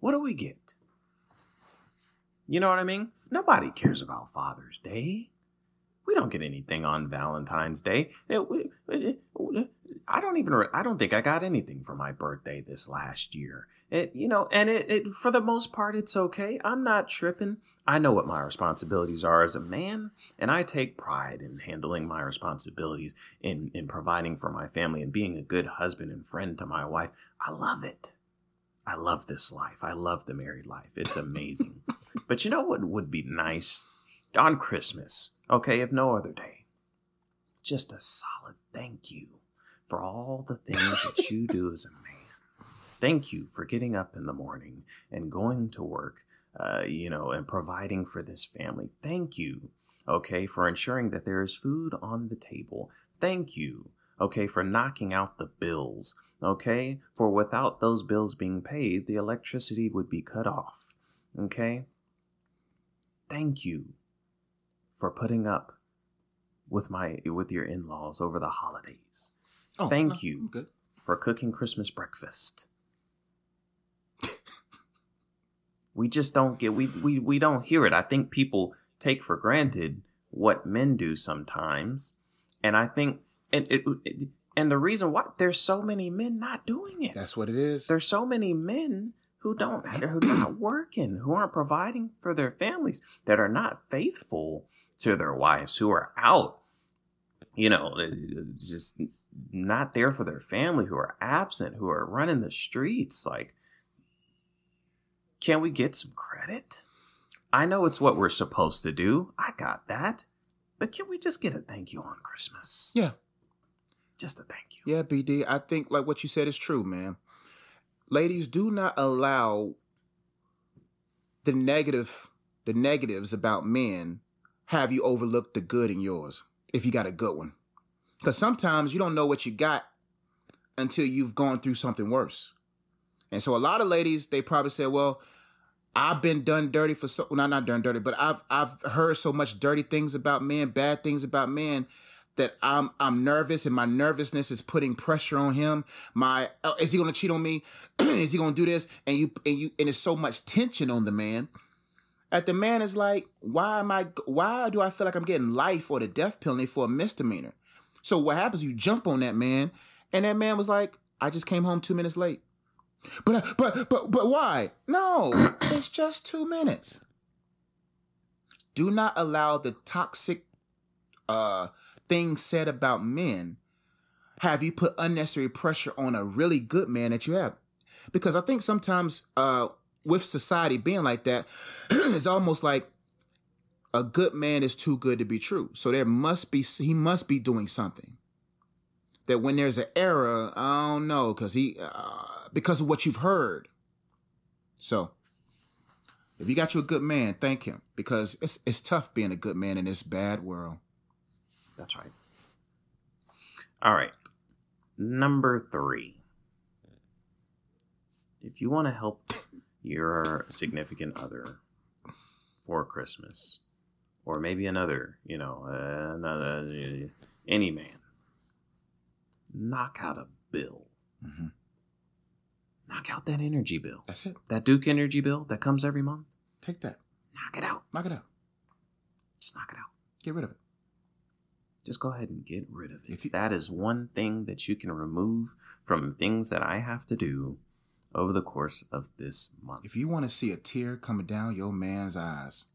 What do we get? You know what I mean? Nobody cares about Father's Day. We don't get anything on Valentine's Day. Uh, uh, uh, I don't even. I don't think I got anything for my birthday this last year. It, you know, and it, it, for the most part, it's okay. I'm not tripping. I know what my responsibilities are as a man, and I take pride in handling my responsibilities in in providing for my family and being a good husband and friend to my wife. I love it. I love this life. I love the married life. It's amazing. <laughs> but you know what would be nice on Christmas? Okay, if no other day, just a solid thank you for all the things that you do as a man. Thank you for getting up in the morning and going to work, uh, you know, and providing for this family. Thank you, okay, for ensuring that there is food on the table. Thank you, okay, for knocking out the bills, okay, for without those bills being paid, the electricity would be cut off, okay? Thank you for putting up with my with your in-laws over the holidays. Oh, Thank no, you for cooking Christmas breakfast. <laughs> we just don't get we, we we don't hear it. I think people take for granted what men do sometimes, and I think and it, it and the reason why there's so many men not doing it. That's what it is. There's so many men who don't who not working, who aren't providing for their families, that are not faithful to their wives, who are out, you know, eh, just not there for their family, who are absent, who are running the streets. Like, can we get some credit? I know it's what we're supposed to do. I got that. But can we just get a thank you on Christmas? Yeah. Just a thank you. Yeah, BD. I think like what you said is true, man. Ladies, do not allow the negative the negatives about men have you overlook the good in yours if you got a good one. Because sometimes you don't know what you got until you've gone through something worse. And so a lot of ladies, they probably say, well, I've been done dirty for so well, not not done dirty, but I've I've heard so much dirty things about men, bad things about men that I'm I'm nervous and my nervousness is putting pressure on him. My oh, is he gonna cheat on me? <clears throat> is he gonna do this? And you and you and it's so much tension on the man. That the man is like, why am I why do I feel like I'm getting life or the death penalty for a misdemeanor? So what happens? You jump on that man, and that man was like, I just came home two minutes late. But but but but why? No, <clears throat> it's just two minutes. Do not allow the toxic uh things said about men have you put unnecessary pressure on a really good man that you have. Because I think sometimes uh with society being like that, <clears throat> it's almost like a good man is too good to be true. So there must be he must be doing something. That when there's an error, I don't know because he uh, because of what you've heard. So if you got you a good man, thank him because it's it's tough being a good man in this bad world. That's right. All right. Number three. If you want to help your significant other for Christmas, or maybe another, you know, uh, another, uh, any man, knock out a bill. Mm-hmm. Knock out that energy bill. That's it. That Duke energy bill that comes every month. Take that. Knock it out. Knock it out. Just knock it out. Get rid of it. Just go ahead and get rid of it. If you, that is one thing that you can remove from things that I have to do over the course of this month. If you want to see a tear coming down your man's eyes,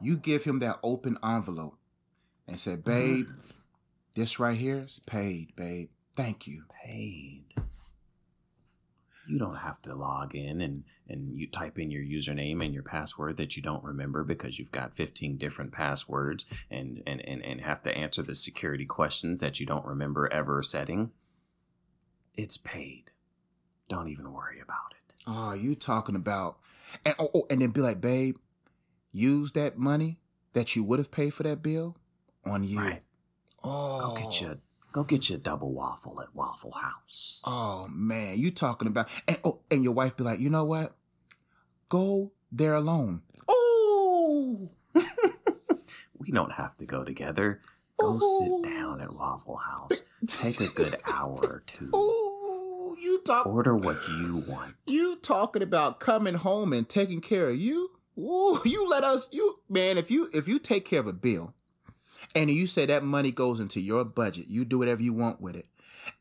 you give him that open envelope and say, babe, mm-hmm. this right here is paid, babe. Thank you. Paid. You don't have to log in and, and you type in your username and your password that you don't remember because you've got 15 different passwords and, and, and, and have to answer the security questions that you don't remember ever setting. It's paid. Don't even worry about it. Oh, you talking about and oh, oh and then be like, babe, use that money that you would have paid for that bill on you. Right. Oh, go get oh. your go get your double waffle at Waffle House. Oh man, you talking about and oh, and your wife be like, you know what? Go there alone. Oh, <laughs> we don't have to go together. Go Ooh. sit down at Waffle House. Take a good hour or two. <laughs> Ooh, you talk. Order what you want. <laughs> You talking about coming home and taking care of you? Ooh, you let us. You man, if you if you take care of a bill, and you say that money goes into your budget, you do whatever you want with it,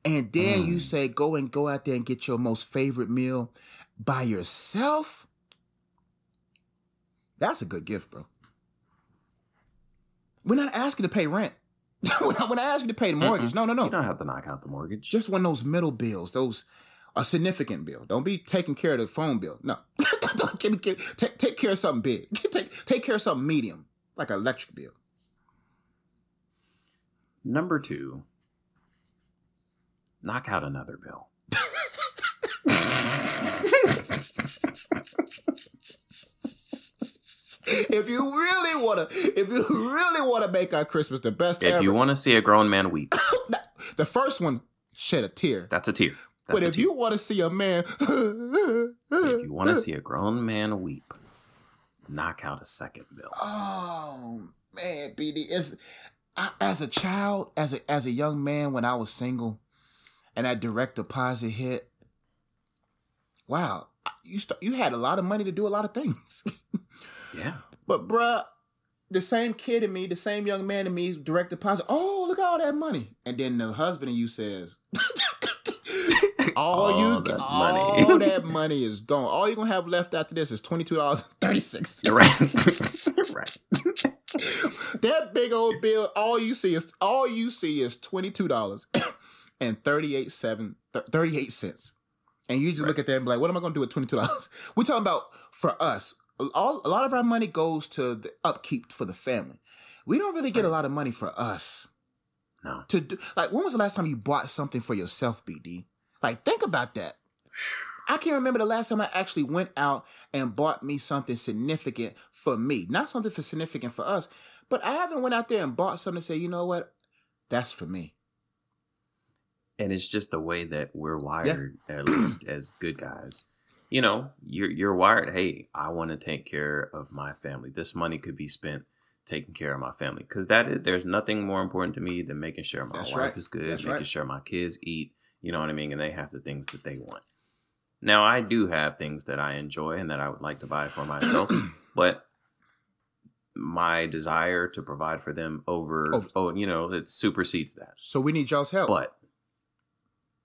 and then mm. you say go and go out there and get your most favorite meal by yourself. That's a good gift, bro. We're not asking to pay rent. when, I, when I ask you to pay the mortgage, Mm-mm. no, no, no. You don't have to knock out the mortgage. Just one of those middle bills, those a significant bill. Don't be taking care of the phone bill. No, <laughs> take, take, take care of something big. <laughs> Take take care of something medium, like an electric bill. Number two, knock out another bill. if you really want to, if you really want to make our Christmas the best, if ever, you want to see a grown man weep, <laughs> the first one shed a tear. That's a tear. That's but a if tear. you want to see a man, <laughs> if you want to see a grown man weep, knock out a second bill. Oh man, BD as a child, as a as a young man when I was single, and that direct deposit hit. Wow, you st- you had a lot of money to do a lot of things. <laughs> Yeah. But bruh, the same kid in me, the same young man in me, direct deposit. Oh, look at all that money. And then the husband in you says, <laughs> all, all you that all money. that <laughs> money is gone. All you're gonna have left after this is twenty two dollars thirty six. Right. right. <laughs> that big old bill, all you see is all you see is twenty two dollars <coughs> and 38 seven 38 cents. And you just right. look at that and be like, what am I gonna do with twenty two dollars? <laughs> We're talking about for us, all, a lot of our money goes to the upkeep for the family. We don't really get a lot of money for us. No. To do like when was the last time you bought something for yourself, BD? Like think about that. I can't remember the last time I actually went out and bought me something significant for me. Not something for significant for us, but I haven't went out there and bought something to say, you know what? That's for me. And it's just the way that we're wired, yeah. <clears throat> at least as good guys you know, you're you're wired. Hey, I want to take care of my family. This money could be spent taking care of my family because that is, there's nothing more important to me than making sure my That's wife right. is good, That's making right. sure my kids eat. You know what I mean, and they have the things that they want. Now, I do have things that I enjoy and that I would like to buy for myself, <clears throat> but my desire to provide for them over, oh, oh, you know, it supersedes that. So we need y'all's help. But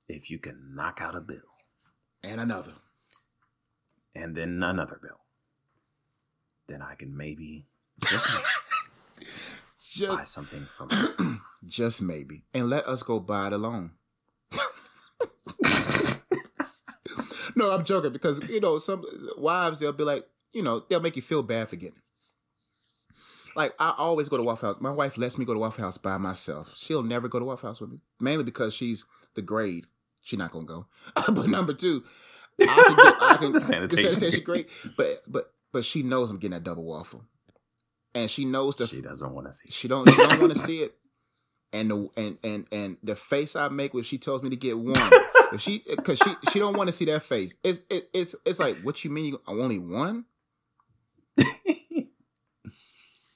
if you can knock out a bill and another and then another bill. Then I can maybe just <laughs> maybe just, buy something for myself. <clears throat> Just maybe. And let us go buy it alone. <laughs> no, I'm joking because you know some wives they'll be like, you know, they'll make you feel bad for getting. Like I always go to Waffle House. My wife lets me go to Waffle House by myself. She'll never go to Waffle House with me, mainly because she's the grade. She's not gonna go. <laughs> but number two, I can get, I can, <laughs> the sanitation, the sanitation great, but but but she knows I'm getting that double waffle, and she knows the she doesn't want to see. She don't. She don't want to see it, and the and and and the face I make when she tells me to get one, <laughs> if she because she she don't want to see that face. It's it, it's it's like what you mean? You only one?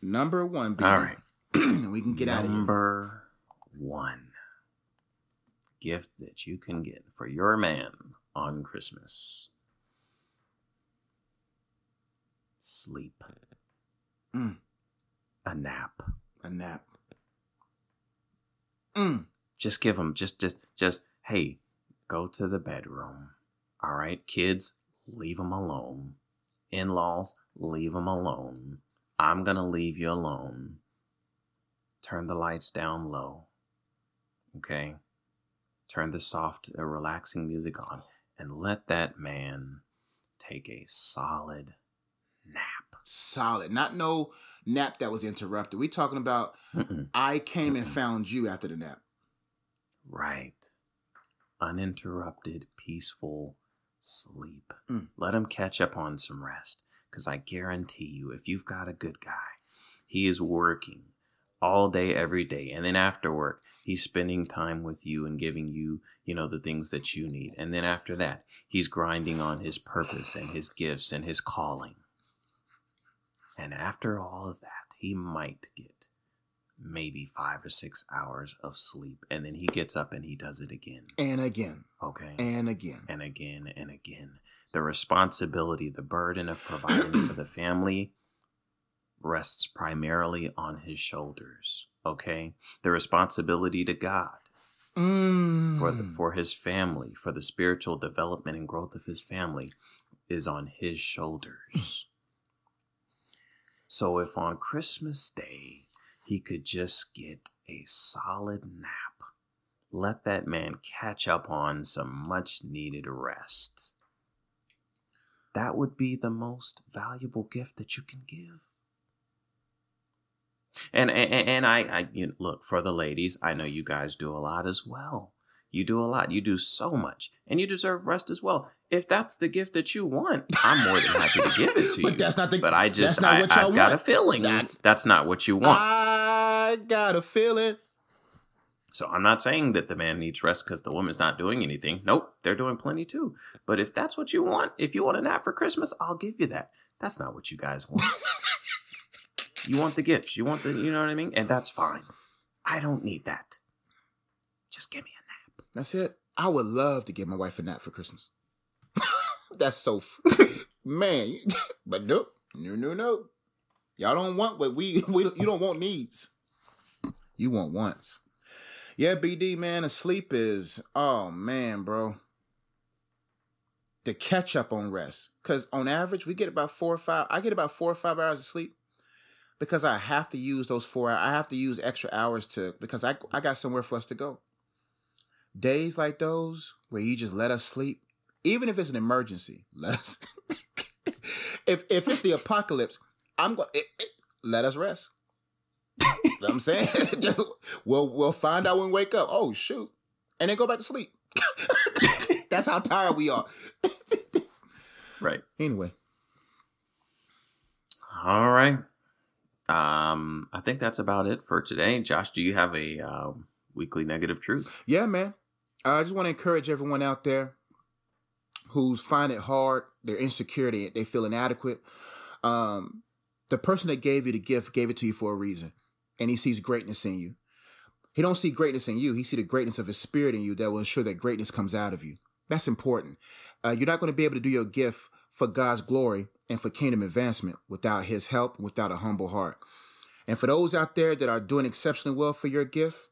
Number one. Baby. All right, <clears throat> we can get Number out of here. Number one gift that you can get for your man on Christmas. Sleep. Mm. A nap. A nap. Mm. Just give them, just, just, just, hey, go to the bedroom. All right, kids, leave them alone. In laws, leave them alone. I'm going to leave you alone. Turn the lights down low. Okay? Turn the soft, uh, relaxing music on and let that man take a solid nap. Solid. Not no nap that was interrupted. We talking about Mm-mm. I came Mm-mm. and found you after the nap. Right. Uninterrupted, peaceful sleep. Mm. Let him catch up on some rest. Because I guarantee you, if you've got a good guy, he is working all day, every day. And then after work, he's spending time with you and giving you, you know, the things that you need. And then after that, he's grinding on his purpose and his gifts and his calling. And after all of that, he might get maybe five or six hours of sleep. And then he gets up and he does it again. And again. Okay. And again. And again and again. The responsibility, the burden of providing for the family rests primarily on his shoulders. Okay. The responsibility to God Mm. for the, for his family, for the spiritual development and growth of his family, is on his shoulders. <clears throat> so if on Christmas Day he could just get a solid nap, let that man catch up on some much needed rest. That would be the most valuable gift that you can give. And and, and I, I you know, look for the ladies. I know you guys do a lot as well. You do a lot. You do so much, and you deserve rest as well. If that's the gift that you want, I'm more than happy to give it to <laughs> you. But that's not the- But I that's just, not I, what y'all I've got a want. feeling That- that's not what you want. I got a feeling. So I'm not saying that the man needs rest because the woman's not doing anything. Nope, they're doing plenty too. But if that's what you want, if you want a nap for Christmas, I'll give you that. That's not what you guys want. <laughs> you want the gifts. You want the, you know what I mean? And that's fine. I don't need that. Just give me a nap. That's it. I would love to give my wife a nap for Christmas. <laughs> That's so, f- <laughs> man. But nope, no, no, no. Y'all don't want what we we you don't want needs. You want once. Yeah, BD man, asleep is oh man, bro. To catch up on rest, because on average we get about four or five. I get about four or five hours of sleep because I have to use those four. hours. I have to use extra hours to because I I got somewhere for us to go days like those where you just let us sleep, even if it's an emergency, <laughs> let us. if if it's the apocalypse, I'm going. to let us rest. You know what I'm saying, <laughs> Just- we'll we'll find out when we wake up. Oh shoot, and then go back to sleep. <laughs> That's how tired we are. <laughs> Right. Anyway, All right. Um, I think that's about it for today. Josh, do you have a uh, weekly negative truth? yeah, man. I just want to encourage everyone out there who's find it hard, they're insecure, they, they feel inadequate. Um, the person that gave you the gift gave it to you for a reason, and he sees greatness in you. He don't see greatness in you. He see the greatness of his spirit in you that will ensure that greatness comes out of you. That's important. Uh, you're not going to be able to do your gift for God's glory and for kingdom advancement without His help, without a humble heart. And for those out there that are doing exceptionally well for your gift,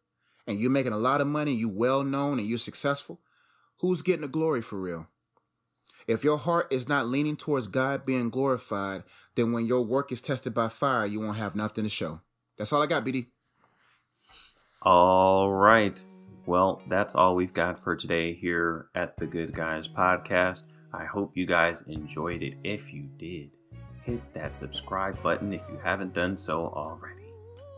and you're making a lot of money, you well known, and you're successful, who's getting the glory for real? If your heart is not leaning towards God being glorified, then when your work is tested by fire, you won't have nothing to show. That's all I got, BD. All right. Well, that's all we've got for today here at the Good Guys Podcast. I hope you guys enjoyed it. If you did, hit that subscribe button if you haven't done so already.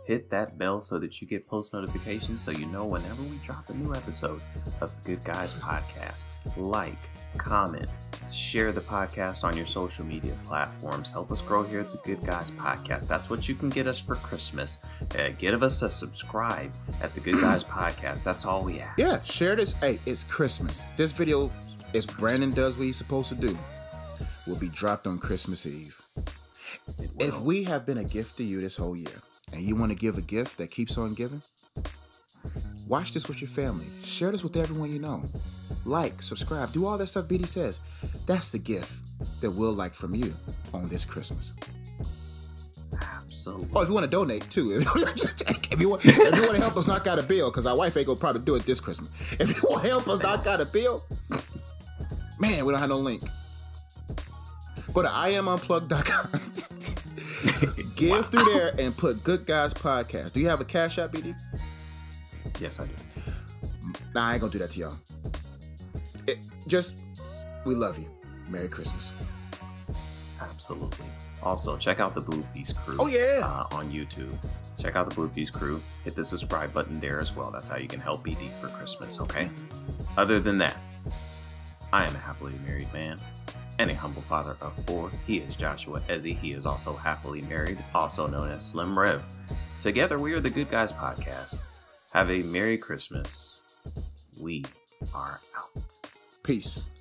Hit that bell so that you get post notifications so you know whenever we drop a new episode of the Good Guys Podcast. Like, comment, share the podcast on your social media platforms. Help us grow here at the Good Guys Podcast. That's what you can get us for Christmas. Uh, give us a subscribe at the Good Guys <clears throat> Podcast. That's all we ask. Yeah, share this. Hey, it's Christmas. This video, if It's Brandon does what he's supposed to do, will be dropped on Christmas Eve. If we have been a gift to you this whole year, and you want to give a gift that keeps on giving, watch this with your family. Share this with everyone you know. Like, subscribe, do all that stuff BD says. That's the gift that we'll like from you on this Christmas. Absolutely. Oh, if you want to donate too, <laughs> if you want, if you want to help us knock out a bill, because our wife ain't gonna probably do it this Christmas. If you want to help us knock out a bill, man, we don't have no link. Go to iamunplugged.com. <laughs> Give through there and put Good Guys Podcast. Do you have a cash app, BD? Yes, I do. Nah, I ain't gonna do that to y'all. Just, we love you. Merry Christmas. Absolutely. Also, check out the Blue Peace Crew. Oh, yeah. Uh, on YouTube. Check out the Blue Peace Crew. Hit the subscribe button there as well. That's how you can help BD for Christmas. Okay. Other than that, I am a happily married man and a humble father of four. He is Joshua Eze. He is also happily married, also known as Slim Rev. Together, we are the Good Guys Podcast. Have a Merry Christmas. We are out. Peace.